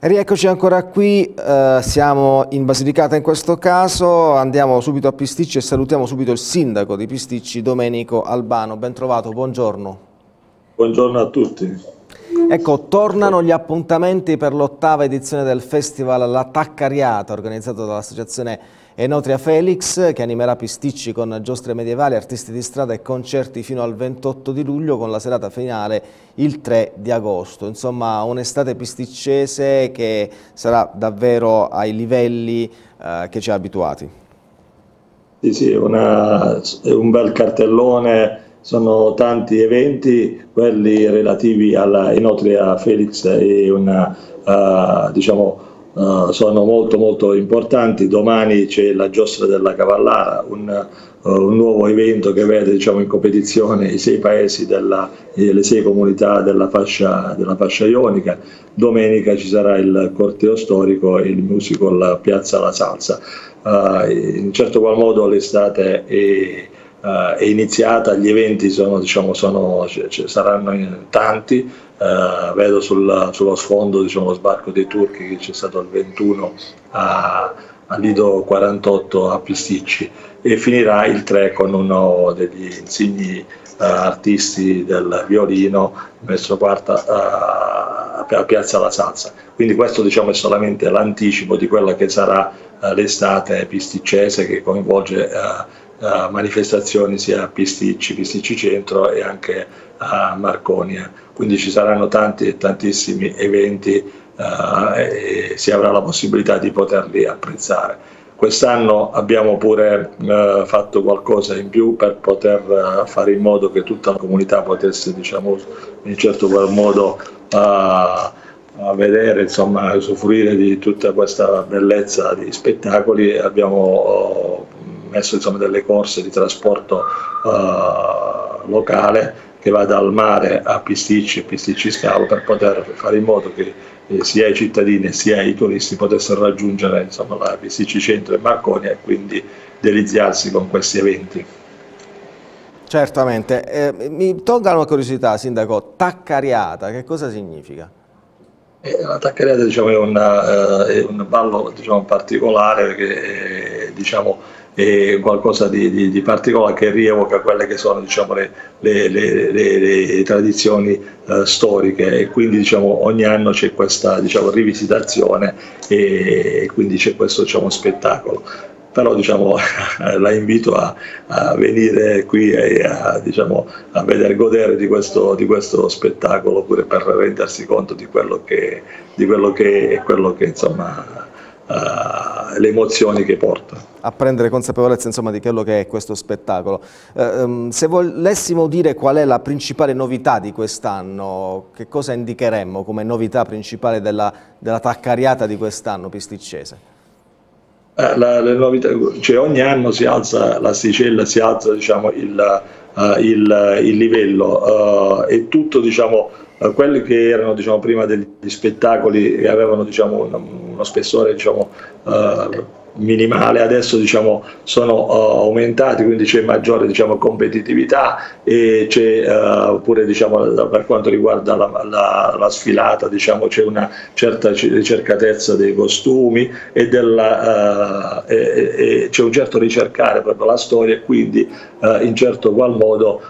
Rieccoci ancora qui, eh, siamo in Basilicata in questo caso, andiamo subito a Pisticci e salutiamo subito il sindaco di Pisticci, Domenico Albano. Ben trovato, buongiorno. Buongiorno a tutti. Ecco, tornano gli appuntamenti per l'ottava edizione del festival La Taccariata, organizzato dall'associazione Enotria Felix, che animerà pisticci con giostre medievali, artisti di strada e concerti fino al 28 di luglio, con la serata finale il 3 di agosto. Insomma, un'estate pisticcese che sarà davvero ai livelli eh, che ci ha abituati. Sì, sì, una, un bel cartellone sono tanti eventi, quelli relativi alla Enotria Felix e una, uh, diciamo, uh, sono molto molto importanti. Domani c'è la giostra della Cavallara, un, uh, un nuovo evento che vede diciamo, in competizione i sei paesi, della, le sei comunità della fascia, della fascia ionica. Domenica ci sarà il corteo storico e il musical Piazza La Salsa. in certo qual modo l'estate è uh, è iniziata, gli eventi sono, diciamo, sono, cioè, saranno tanti, uh, vedo sul, sullo sfondo diciamo, lo sbarco dei turchi che c'è stato il 21 a, al Lido 48 a Pisticci e finirà il 3 con uno degli insigni eh, artisti del violino, messo quarta a, a Piazza La Salsa. Quindi questo diciamo, è solamente l'anticipo di quella che sarà eh, l'estate pisticcese che coinvolge eh, manifestazioni sia a Pisticci, Pisticci Centro e anche a Marconia. Quindi ci saranno tanti e tantissimi eventi uh, e si avrà la possibilità di poterli apprezzare. Quest'anno abbiamo pure uh, fatto qualcosa in più per poter uh, fare in modo che tutta la comunità potesse, diciamo, in certo qual modo a vedere, insomma, usufruire di tutta questa bellezza di spettacoli. Abbiamo messo insomma, delle corse di trasporto uh, locale che va dal mare a Pisticci e Pisticci Scalo per poter fare in modo che eh, sia i cittadini sia i turisti potessero raggiungere insomma, la Pisticci Centro e Marconia e quindi deliziarsi con questi eventi. Certamente. Eh, mi tolga una curiosità, Sindaco, taccariata, che cosa significa? Eh, la taccariata diciamo, è, una, eh, è, un ballo diciamo, particolare perché eh, diciamo, qualcosa di, di, di, particolare che rievoca quelle che sono diciamo, le, le, le, le, tradizioni eh, storiche. E quindi diciamo, ogni anno c'è questa diciamo, rivisitazione e, e quindi c'è questo diciamo, spettacolo. Però diciamo, [LAUGHS] la invito a, a, venire qui e a, diciamo, a vedere godere di questo, di questo, spettacolo pure per rendersi conto di quello che, di quello che quello che insomma uh, le emozioni che porta a prendere consapevolezza insomma, di quello che è questo spettacolo. Eh, um, se volessimo dire qual è la principale novità di quest'anno, che cosa indicheremmo come novità principale della, della taccariata di quest'anno pisticcese? Eh, la, novità, cioè ogni anno si alza l'asticella, si alza diciamo, il, uh, il, il, livello uh, e tutto diciamo, uh, quelli che erano diciamo, prima degli spettacoli e avevano diciamo, uno, spessore diciamo, minimale, adesso diciamo, sono uh, aumentati, quindi c'è maggiore diciamo, competitività e c'è uh, pure diciamo, per quanto riguarda la, la, la sfilata c'è una certa ricercatezza dei costumi e, della, uh, e, e c'è un certo ricercare proprio la storia e quindi in certo qual modo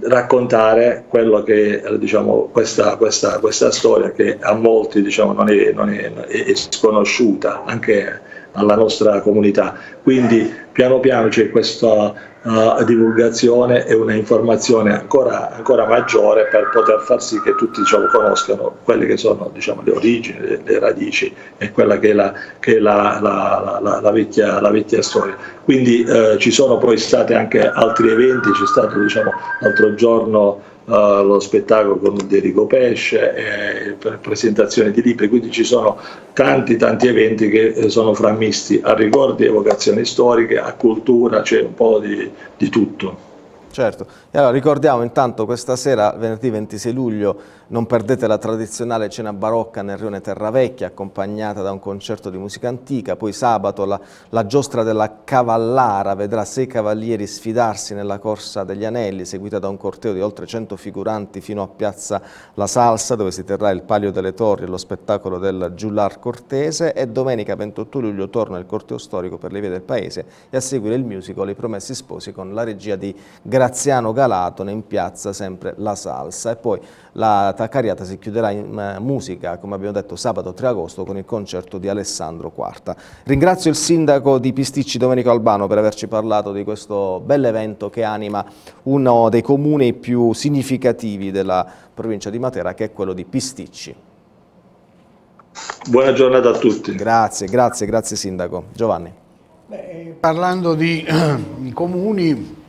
raccontare quello che diciamo, questa, questa, questa, storia che a molti diciamo, non, è, non è, è, sconosciuta anche alla nostra comunità. Quindi piano piano c'è questa uh, divulgazione e una informazione ancora, ancora, maggiore per poter far sì che tutti diciamo, conoscano quelle che sono diciamo, le origini, le, le, radici e quella che è la, che è la, la, la vecchia, vecchia, storia. Quindi uh, ci sono poi stati anche altri eventi, c'è stato diciamo, l'altro giorno Lo spettacolo con Derico Pesce, eh, presentazione di libri, quindi ci sono tanti tanti eventi che eh, sono frammisti a ricordi, evocazioni storiche, a cultura, c'è un po' di, di tutto. Certo, e allora ricordiamo intanto questa sera, venerdì 26 luglio, non perdete la tradizionale cena barocca nel rione Terravecchia, accompagnata da un concerto di musica antica, poi sabato la, la giostra della Cavallara vedrà sei cavalieri sfidarsi nella Corsa degli Anelli, seguita da un corteo di oltre 100 figuranti fino a Piazza La Salsa, dove si terrà il Palio delle Torri e lo spettacolo del Giullar Cortese, e domenica 28 luglio torna il corteo storico per le vie del paese e a seguire il musical I Promessi Sposi con la regia di Grazie Graziano Galatone in piazza sempre La Salsa e poi la Taccariata si chiuderà in eh, musica, come abbiamo detto, sabato 3 agosto con il concerto di Alessandro Quarta. Ringrazio il sindaco di Pisticci Domenico Albano per averci parlato di questo bell'evento che anima uno dei comuni più significativi della provincia di Matera che è quello di Pisticci. Buona giornata a tutti. Grazie, grazie, grazie sindaco. Giovanni. Beh, parlando di [CLEARS THROAT] eh, comuni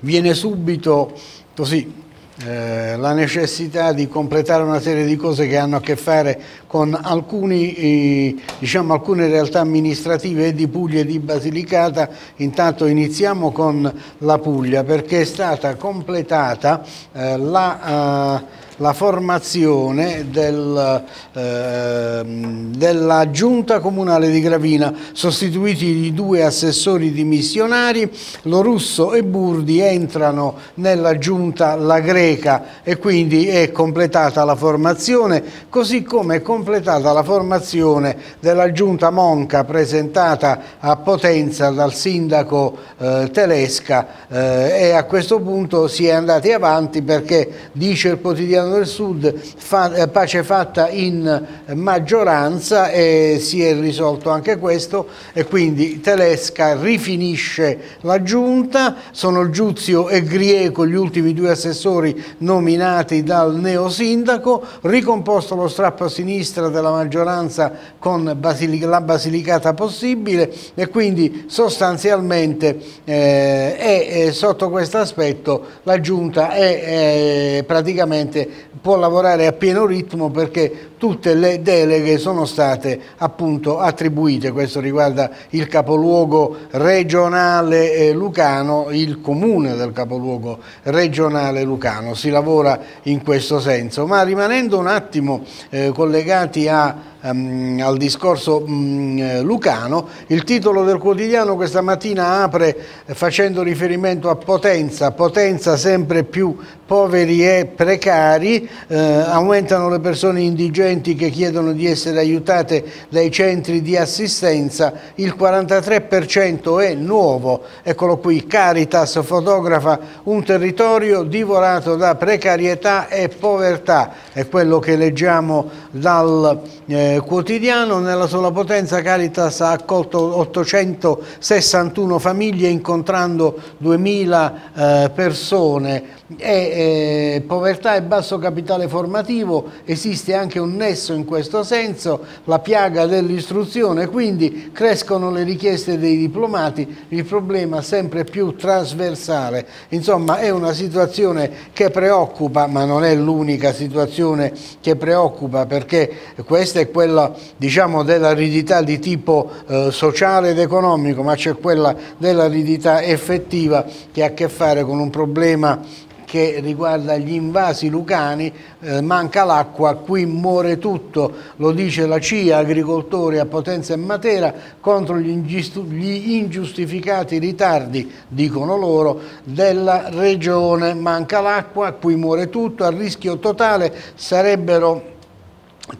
viene subito così eh, la necessità di completare una serie di cose che hanno a che fare con alcuni, eh, diciamo, alcune realtà amministrative di Puglia e di Basilicata. Intanto iniziamo con la Puglia perché è stata completata eh, la la formazione del, eh, della giunta comunale di Gravina, sostituiti di due assessori dimissionari, Lorusso e Burdi entrano nella giunta La Greca e quindi è completata la formazione, così come è completata la formazione della giunta Monca presentata a Potenza dal sindaco eh, Telesca eh, e a questo punto si è andati avanti perché dice il quotidiano del Sud fa, eh, pace fatta in maggioranza e si è risolto anche questo e quindi Telesca rifinisce la giunta, sono Giuzio e Grieco gli ultimi due assessori nominati dal neosindaco, ricomposto lo strappo a sinistra della maggioranza con basilic la basilicata possibile e quindi sostanzialmente eh, è, sotto questo aspetto la giunta è, è praticamente può lavorare a pieno ritmo perché tutte le deleghe sono state appunto attribuite, questo riguarda il capoluogo regionale eh, lucano, il comune del capoluogo regionale lucano, si lavora in questo senso, ma rimanendo un attimo eh, collegati a um, al discorso um, lucano, il titolo del quotidiano questa mattina apre facendo riferimento a Potenza, Potenza sempre più poveri e precari, eh, aumentano le persone indigenti che chiedono di essere aiutate dai centri di assistenza, il 43% è nuovo, eccolo qui, Caritas fotografa un territorio divorato da precarietà e povertà, è quello che leggiamo dal eh, quotidiano, nella sola potenza Caritas ha accolto 861 famiglie incontrando 2000 eh, persone. E eh, povertà e basso capitale formativo, esiste anche un nesso in questo senso, la piaga dell'istruzione, quindi crescono le richieste dei diplomati, il problema sempre più trasversale. Insomma è una situazione che preoccupa, ma non è l'unica situazione che preoccupa perché questa è quella diciamo, dell'aridità di tipo eh, sociale ed economico, ma c'è quella dell'aridità effettiva che ha a che fare con un problema che riguarda gli invasi lucani, eh, manca l'acqua, qui muore tutto, lo dice la CIA, agricoltori a Potenza e Matera, contro gli, gli ingiustificati ritardi, dicono loro, della regione. Manca l'acqua, qui muore tutto, a rischio totale sarebbero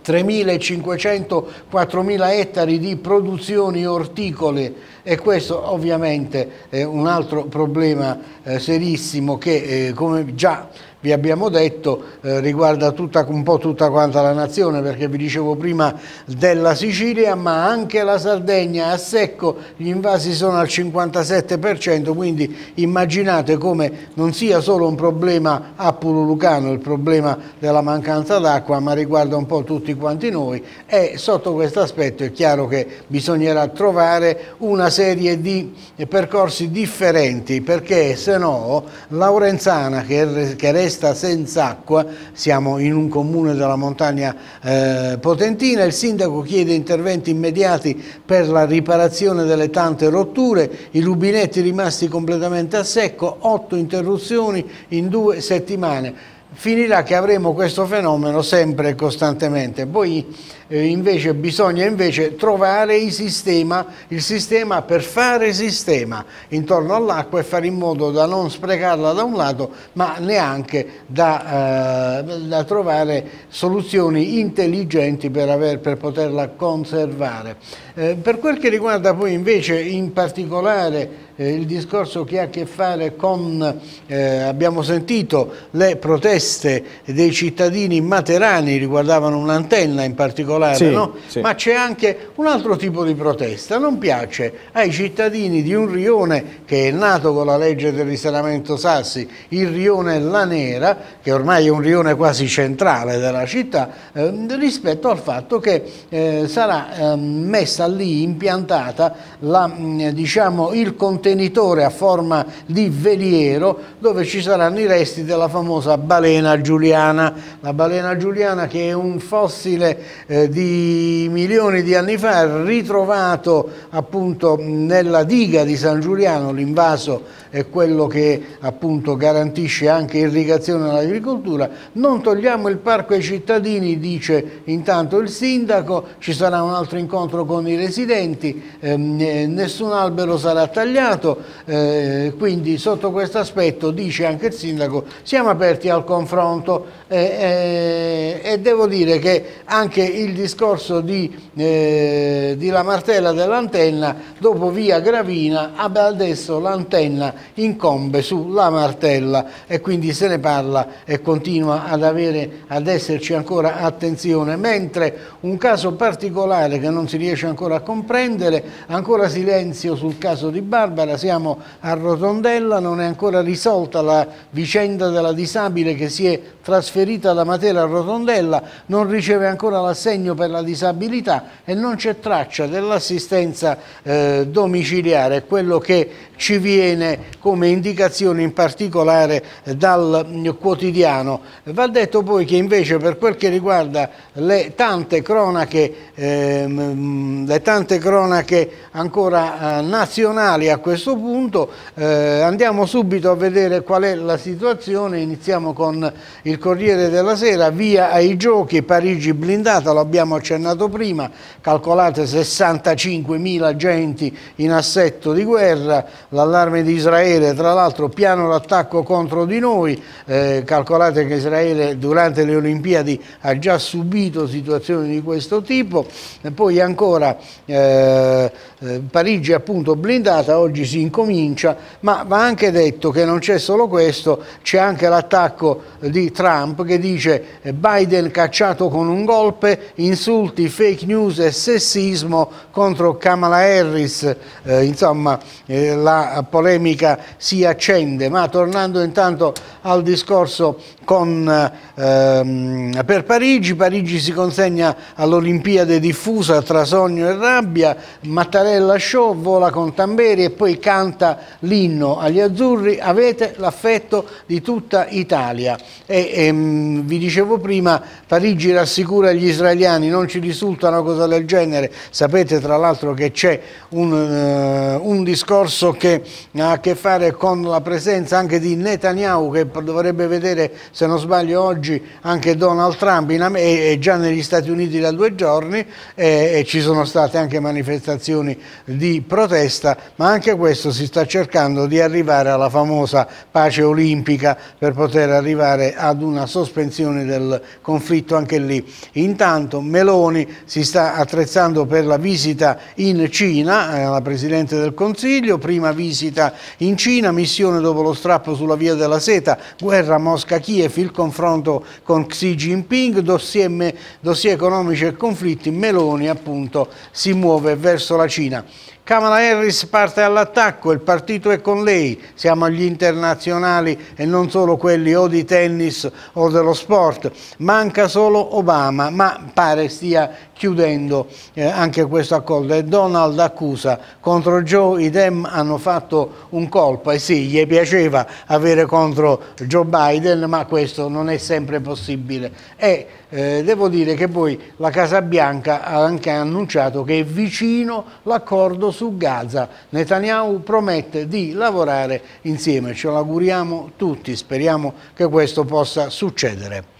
3.500-4.000 ettari di produzioni orticole. E questo ovviamente è un altro problema eh, serissimo che eh, come già vi abbiamo detto eh, riguarda tutta, un po' tutta quanta la nazione perché vi dicevo prima della Sicilia ma anche la Sardegna a secco gli invasi sono al 57% quindi immaginate come non sia solo un problema a Pululucano il problema della mancanza d'acqua ma riguarda un po' tutti quanti noi. E sotto questo aspetto è chiaro che bisognerà trovare una serie di percorsi differenti perché se no Laurenzana che, che resta resta senza acqua, siamo in un comune della montagna eh, potentina, il sindaco chiede interventi immediati per la riparazione delle tante rotture, i rubinetti rimasti completamente a secco, otto interruzioni in due settimane finirà che avremo questo fenomeno sempre e costantemente. Poi eh, invece bisogna invece trovare il sistema, il sistema per fare sistema intorno all'acqua e fare in modo da non sprecarla da un lato ma neanche da, eh, da trovare soluzioni intelligenti per, aver, per poterla conservare. Eh, per quel che riguarda poi invece in particolare eh, il discorso che ha a che fare con, eh, abbiamo sentito, le proteste dei cittadini materani riguardavano un'antenna in particolare sì, no? sì. ma c'è anche un altro tipo di protesta. Non piace ai cittadini di un rione che è nato con la legge del risanamento Sassi, il rione La Nera, che ormai è un rione quasi centrale della città, eh, rispetto al fatto che eh, sarà eh, messa lì, impiantata, la, mm, diciamo, il contenuto contenitore a forma di veliero dove ci saranno i resti della famosa balena giuliana. La balena giuliana che è un fossile eh, di milioni di anni fa ritrovato appunto nella diga di San Giuliano, l'invaso è quello che appunto garantisce anche irrigazione all'agricoltura. Non togliamo il parco ai cittadini, dice intanto il sindaco, ci sarà un altro incontro con i residenti, ehm, nessun albero sarà tagliato, eh, quindi sotto questo aspetto dice anche il sindaco siamo aperti al confronto. Eh, eh, e devo dire che anche il discorso di, eh, di La Martella dell'antenna dopo via Gravina adesso l'antenna incombe sulla Martella e quindi se ne parla e continua ad, avere, ad esserci ancora attenzione. Mentre un caso particolare che non si riesce ancora a comprendere ancora silenzio sul caso di Barbara siamo a Rotondella non è ancora risolta la vicenda della disabile che si è trasferita da Matera a Rotondella, non riceve ancora l'assegno per la disabilità e non c'è traccia dell'assistenza eh, domiciliare, quello che ci viene come indicazione in particolare dal quotidiano. Va detto poi che invece per quel che riguarda le tante cronache, ehm, le tante cronache ancora eh, nazionali a questo punto, eh, andiamo subito a vedere qual è la situazione, iniziamo con il Corriere della Sera, via ai giochi, Parigi blindata, lo abbiamo accennato prima, calcolate 65.000 agenti in assetto di guerra, l'allarme di Israele, tra l'altro piano d'attacco contro di noi, eh, calcolate che Israele durante le Olimpiadi ha già subito situazioni di questo tipo, e poi ancora eh, eh, Parigi appunto blindata, oggi si incomincia, ma va anche detto che non c'è solo questo, c'è anche l'attacco di Trump che dice eh, Biden cacciato con un golpe, insulti, fake news e sessismo contro Kamala Harris, eh, insomma eh, la polemica si accende, ma tornando intanto al discorso con, ehm, per Parigi, Parigi si consegna all'Olimpiade diffusa tra sogno e rabbia, Mattarella Show vola con Tamberi e poi canta l'inno agli azzurri, avete l'affetto di tutta Italia. E, ehm, vi dicevo prima, Parigi rassicura gli israeliani, non ci risulta una cosa del genere, sapete tra l'altro che c'è un, uh, un discorso che ha a che fare con la presenza anche di Netanyahu che dovrebbe vedere, se non sbaglio oggi, anche Donald Trump in, è, già negli Stati Uniti da due giorni e, e ci sono state anche manifestazioni di protesta, ma anche questo si sta cercando di arrivare alla famosa pace olimpica per poter arrivare ad una sospensione del conflitto anche lì. Intanto Meloni si sta attrezzando per la visita in Cina, eh, la Presidente del Consiglio, prima visita in Cina, missione dopo lo strappo sulla via della seta, guerra Mosca-Kiev, il confronto con Xi Jinping, dossier, dossier economici e conflitti, Meloni appunto si muove verso la Cina. Kamala Harris parte all'attacco, il partito è con lei, siamo agli internazionali e non solo quelli o di tennis o dello sport, manca solo Obama, ma pare stia chiudendo eh, anche questo accordo. E Donald accusa contro Joe i Dem hanno fatto un colpo e sì, gli piaceva avere contro Joe Biden ma questo non è sempre possibile. E eh, devo dire che poi la Casa Bianca ha anche annunciato che è vicino l'accordo su Gaza. Netanyahu promette di lavorare insieme, ce l'auguriamo tutti, speriamo che questo possa succedere.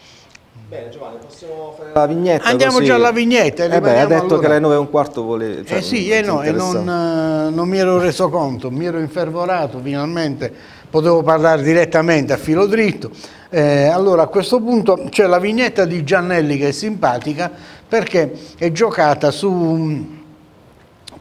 Bene Giovanni, possiamo fare la vignetta? Andiamo così. già alla vignetta. Eh beh, ha detto allora. che alle 9 e un quarto volevi... Cioè, eh sì, eh no, e non, uh, non mi ero reso conto, mi ero infervorato finalmente, potevo parlare direttamente a filo dritto. Eh, allora a questo punto c'è la vignetta di Giannelli che è simpatica perché è giocata su mm,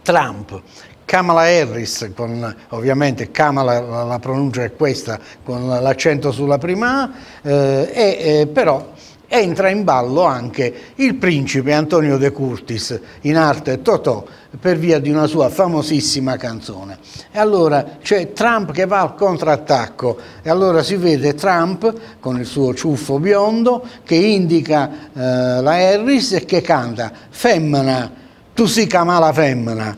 Trump Kamala Harris, con, ovviamente Kamala la, la pronuncia è questa con l'accento sulla prima A, eh, e, eh, però entra in ballo anche il principe Antonio De Curtis, in arte Totò, per via di una sua famosissima canzone. E allora c'è Trump che va al contrattacco e allora si vede Trump con il suo ciuffo biondo che indica eh, la Harris e che canta Femmina tu sei Kamala femmina,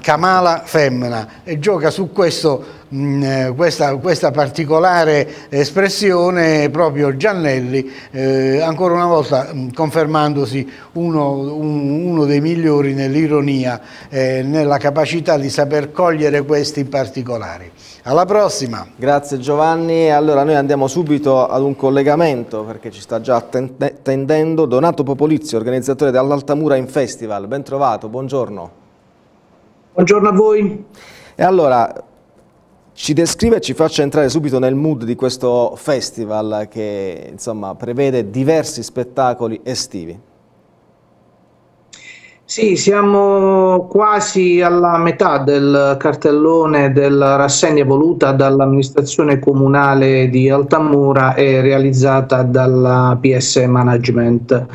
Kamala femmina e gioca su questo mh, mm, eh, questa, questa, particolare espressione proprio Giannelli, eh, ancora una volta mh, mm, confermandosi uno, un, uno, dei migliori nell'ironia, eh, nella capacità di saper cogliere questi particolari. Alla prossima. Grazie Giovanni. Allora noi andiamo subito ad un collegamento perché ci sta già attendendo Donato Popolizio, organizzatore dell'Altamura in Festival. Ben trovato, buongiorno. Buongiorno a voi. E allora, ci descrive e ci faccia entrare subito nel mood di questo festival che insomma, prevede diversi spettacoli estivi. Sì, siamo quasi alla metà del cartellone della rassegna voluta dall'amministrazione comunale di Altamura e realizzata dalla PS Management.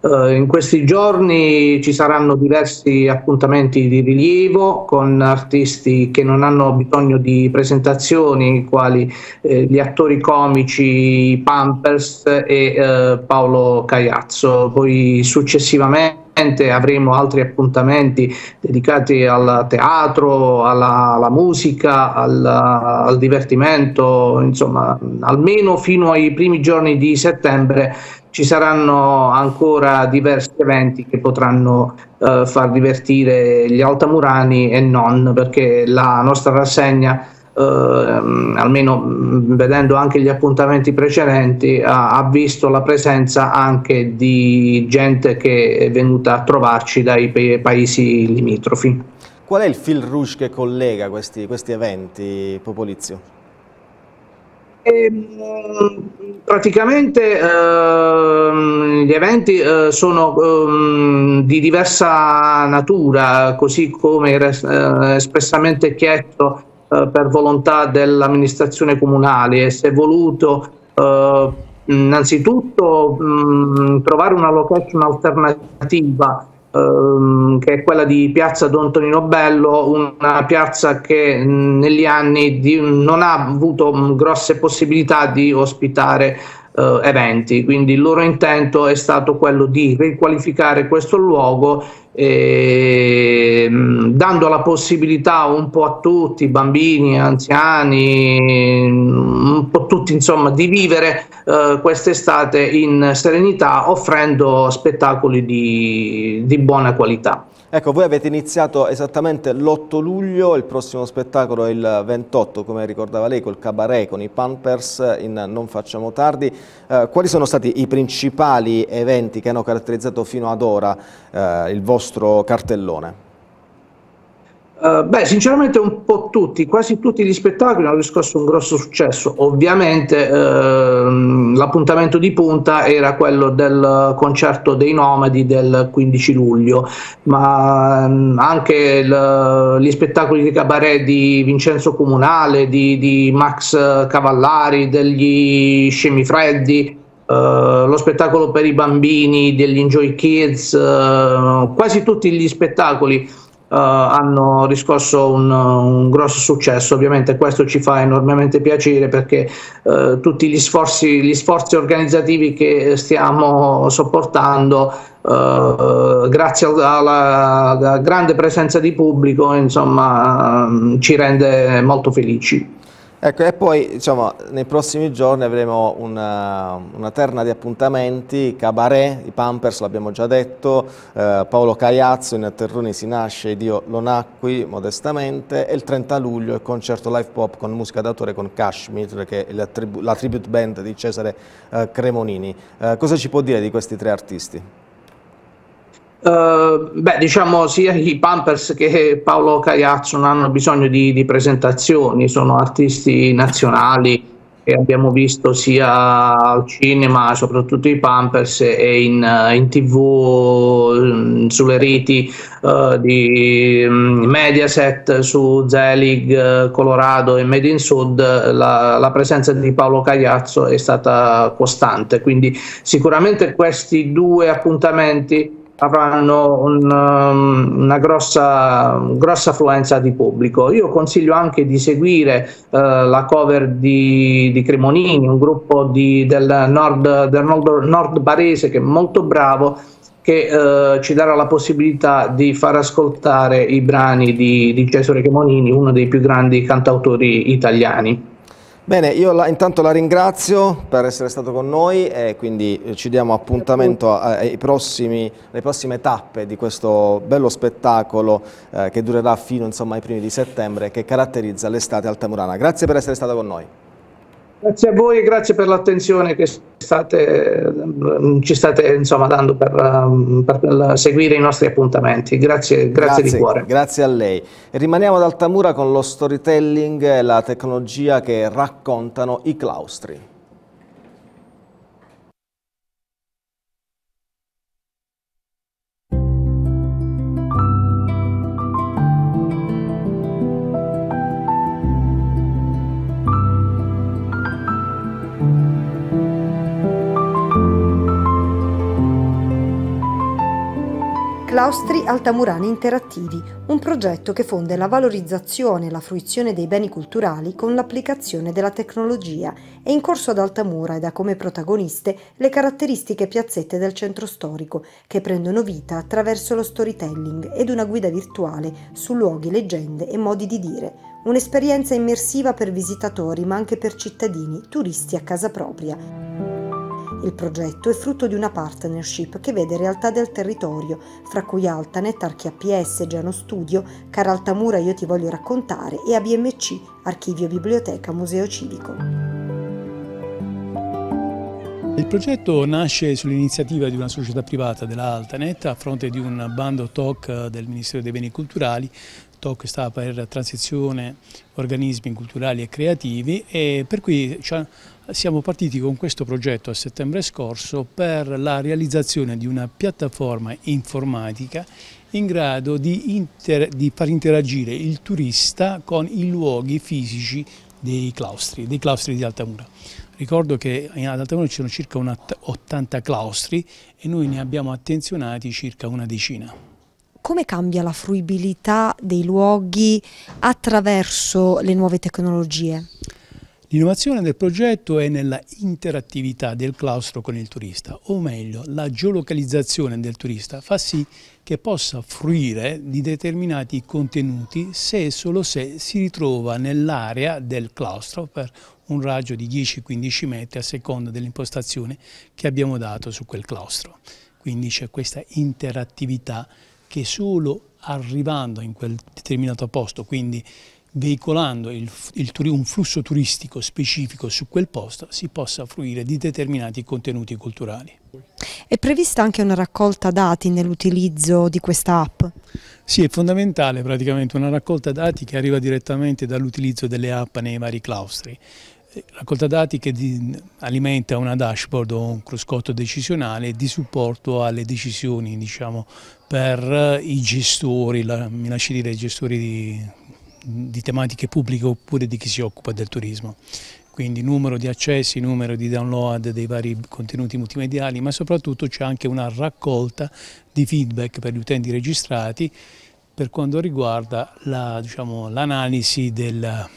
Uh, in questi giorni ci saranno diversi appuntamenti di rilievo con artisti che non hanno bisogno di presentazioni, quali eh, gli attori comici Pampers e eh, Paolo Caiazzo. Poi successivamente avremo altri appuntamenti dedicati al teatro, alla, alla musica, al, al, divertimento, insomma, almeno fino ai primi giorni di settembre ci saranno ancora diversi eventi che potranno eh, far divertire gli altamurani e non, perché la nostra rassegna almeno mm, vedendo anche gli appuntamenti precedenti, ha, visto la presenza anche di gente che è venuta a trovarci dai paesi limitrofi. Qual è il fil rouge che collega questi, questi eventi, Popolizio? E, ehm, praticamente eh, gli eventi eh, sono eh, di diversa natura, così come era eh, espressamente chiesto eh, per volontà dell'amministrazione comunale. E si è voluto eh, innanzitutto mh, trovare una location alternativa ehm, che è quella di Piazza Don Tonino Bello, una piazza che negli anni di, non ha avuto grosse possibilità di ospitare eh, eventi, quindi il loro intento è stato quello di riqualificare questo luogo e, dando la possibilità un po' a tutti, bambini, anziani, un po' tutti insomma, di vivere eh, quest'estate in serenità offrendo spettacoli di, di buona qualità. Ecco, voi avete iniziato esattamente l'8 luglio, il prossimo spettacolo è il 28, come ricordava lei, col cabaret, con i Pampers in Non Facciamo Tardi. Eh, quali sono stati i principali eventi che hanno caratterizzato fino ad ora eh, il vostro cartellone? Uh, beh, sinceramente un po' tutti, quasi tutti gli spettacoli hanno riscosso un grosso successo. Ovviamente uh, l'appuntamento di punta era quello del concerto dei Nomadi del 15 luglio, ma um, anche il, gli spettacoli di cabaret di Vincenzo Comunale, di, di Max Cavallari, degli Scemi Freddi, Uh, lo spettacolo per i bambini degli Enjoy Kids, uh, quasi tutti gli spettacoli hanno riscosso un, un, grosso successo. Ovviamente questo ci fa enormemente piacere perché uh, tutti gli sforzi, gli sforzi, organizzativi che stiamo sopportando, uh, grazie alla, alla, grande presenza di pubblico, insomma, ci rende molto felici. Ecco, e poi diciamo, nei prossimi giorni avremo una, una, terna di appuntamenti, Cabaret, i Pampers l'abbiamo già detto, eh, Paolo Caiazzo, in Terroni si nasce, ed io lo nacqui modestamente, e il 30 luglio il concerto live pop con musica d'autore con Kashmir, che è la, la tribute band di Cesare eh, Cremonini. Eh, cosa ci può dire di questi tre artisti? Uh, beh, diciamo sia i Pampers che Paolo Cagliazzo non hanno bisogno di, di, presentazioni, sono artisti nazionali che abbiamo visto sia al cinema, soprattutto i Pampers, e in, in tv mm, sulle reti uh, di um, Mediaset, su Zelig, Colorado e Made in Sud, la, la presenza di Paolo Cagliazzo è stata costante, quindi sicuramente questi due appuntamenti avranno un, um, una grossa, grossa, affluenza di pubblico. Io consiglio anche di seguire uh, la cover di, di, Cremonini, un gruppo di, del, nord, del nord, nord, barese che è molto bravo che eh, ci darà la possibilità di far ascoltare i brani di, di Cesare Chemonini, uno dei più grandi cantautori italiani. Bene, io la, intanto la ringrazio per essere stato con noi e quindi ci diamo appuntamento alle prossime tappe di questo bello spettacolo eh, che durerà fino insomma, ai primi di settembre che caratterizza l'estate altamurana. Grazie per essere stato con noi. Grazie a voi e grazie per l'attenzione che state, ci state insomma, dando per, per, seguire i nostri appuntamenti. Grazie, grazie, grazie, di cuore. Grazie a lei. E rimaniamo ad Altamura con lo storytelling e la tecnologia che raccontano i claustri. Claustri Altamurani Interattivi, un progetto che fonde la valorizzazione e la fruizione dei beni culturali con l'applicazione della tecnologia e in corso ad Altamura ed ha come protagoniste le caratteristiche piazzette del centro storico che prendono vita attraverso lo storytelling ed una guida virtuale su luoghi, leggende e modi di dire, un'esperienza immersiva per visitatori ma anche per cittadini, turisti a casa propria. Il progetto è frutto di una partnership che vede realtà del territorio, fra cui Altanet, Archi APS, Giano Studio, Cara Altamura Io Ti Voglio Raccontare e ABMC, Archivio Biblioteca Museo Civico. Il progetto nasce sull'iniziativa di una società privata della Altanet a fronte di un bando TOC del Ministero dei Beni Culturali TOC sta per transizione organismi culturali e creativi e per cui siamo partiti con questo progetto a settembre scorso per la realizzazione di una piattaforma informatica in grado di, di far interagire il turista con i luoghi fisici dei claustri, dei claustri di Altamura. Ricordo che ad Altamura ci sono circa 80 claustri e noi ne abbiamo attenzionati circa una decina come cambia la fruibilità dei luoghi attraverso le nuove tecnologie? L'innovazione del progetto è nella interattività del claustro con il turista, o meglio, la geolocalizzazione del turista fa sì che possa fruire di determinati contenuti se e solo se si ritrova nell'area del claustro per un raggio di 10-15 metri a seconda dell'impostazione che abbiamo dato su quel claustro. Quindi c'è questa interattività che solo arrivando in quel determinato posto, quindi veicolando il, il, un flusso turistico specifico su quel posto, si possa fruire di determinati contenuti culturali. È prevista anche una raccolta dati nell'utilizzo di questa app? Sì, è fondamentale praticamente una raccolta dati che arriva direttamente dall'utilizzo delle app nei vari claustri raccolta dati che alimenta una dashboard o un cruscotto decisionale di supporto alle decisioni diciamo, per i gestori, la, mi lasci dire i gestori di, di tematiche pubbliche oppure di chi si occupa del turismo quindi numero di accessi, numero di download dei vari contenuti multimediali, ma soprattutto c'è anche una raccolta di feedback per gli utenti registrati per quanto riguarda l'analisi diciamo, del,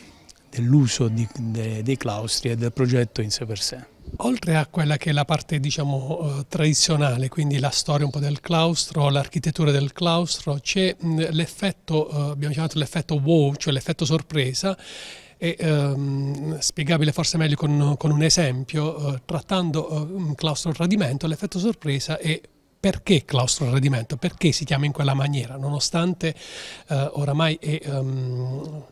dell'uso de, dei claustri e del progetto in sé per sé. Oltre a quella che è la parte diciamo, eh, tradizionale, quindi la storia un po' del claustro, l'architettura del claustro, c'è l'effetto, eh, abbiamo chiamato l'effetto wow, cioè l'effetto sorpresa, è ehm, spiegabile forse meglio con, con un esempio, eh, trattando eh, un claustro tradimento, l'effetto sorpresa è perché claustro radimento, perché si chiama in quella maniera, nonostante eh, oramai è um,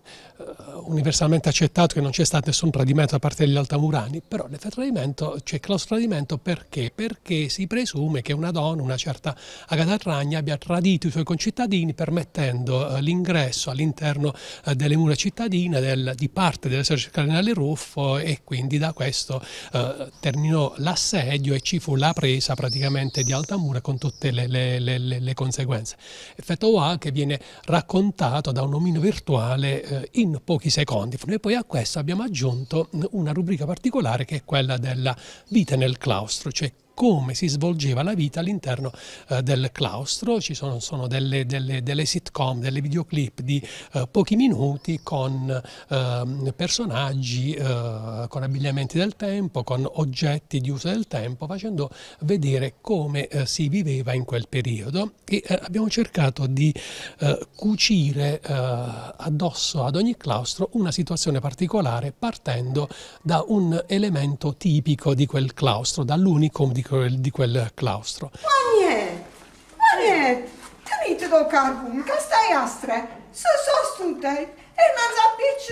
universalmente accettato che non c'è stato nessun tradimento da parte degli altamurani, però l'effetto tradimento c'è claustro tradimento perché? Perché si presume che una donna, una certa Agata Ragna, abbia tradito i suoi concittadini permettendo uh, l'ingresso all'interno uh, delle mura cittadine del, di parte dell'esercito cardinale Ruffo e quindi da questo uh, terminò l'assedio e ci fu la presa praticamente di Altamura con tutte le, le, le, le conseguenze. Effetto WA che viene raccontato da un omino virtuale eh, in pochi secondi. E poi a questo abbiamo aggiunto una rubrica particolare che è quella della vita nel claustro, cioè come si svolgeva la vita all'interno eh, del claustro, ci sono, sono delle, delle, delle, sitcom, delle videoclip di eh, pochi minuti con ehm, personaggi, eh, con abbigliamenti del tempo, con oggetti di uso del tempo, facendo vedere come eh, si viveva in quel periodo. E eh, abbiamo cercato di eh, cucire addosso ad ogni claustro una situazione particolare partendo da un elemento tipico di quel claustro, dall'unicum di quel, di quel claustro. Panie, panie, tenite do carbun, che stai astre, se sos tutaj,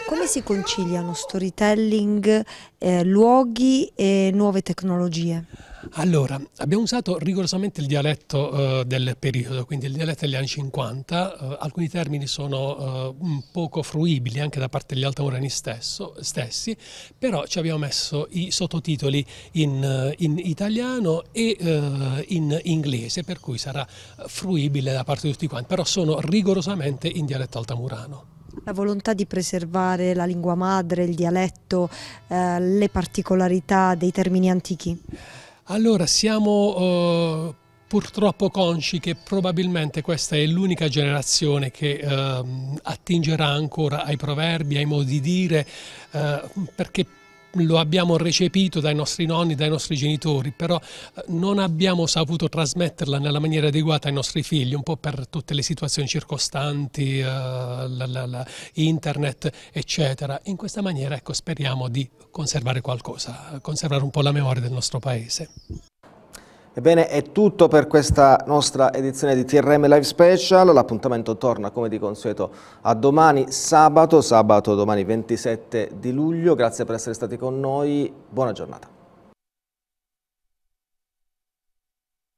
come si conciliano storytelling, eh, luoghi e nuove tecnologie? Allora, abbiamo usato rigorosamente il dialetto uh, del periodo, quindi il dialetto degli anni 50, uh, alcuni termini sono uh, poco fruibili anche da parte degli altamurani stesso, stessi, però ci abbiamo messo i sottotitoli in, in italiano e in inglese, per cui sarà fruibile da parte di tutti quanti, però sono rigorosamente in dialetto altamurano. La volontà di preservare la lingua madre, il dialetto, le particolarità dei termini antichi? Allora, siamo uh, purtroppo consci che probabilmente questa è l'unica generazione che uh, attingerà ancora ai proverbi, ai modi di dire, uh, perché lo abbiamo recepito dai nostri nonni, dai nostri genitori, però eh, non abbiamo saputo trasmetterla nella maniera adeguata ai nostri figli, un po' per tutte le situazioni circostanti, uh, la, la, la, internet, eccetera. In questa maniera ecco, speriamo di conservare qualcosa, conservare un po' la memoria del nostro paese. Ebbene, è tutto per questa nostra edizione di TRM Live Special. L'appuntamento torna come di consueto a domani sabato, sabato domani 27 di luglio. Grazie per essere stati con noi. Buona giornata.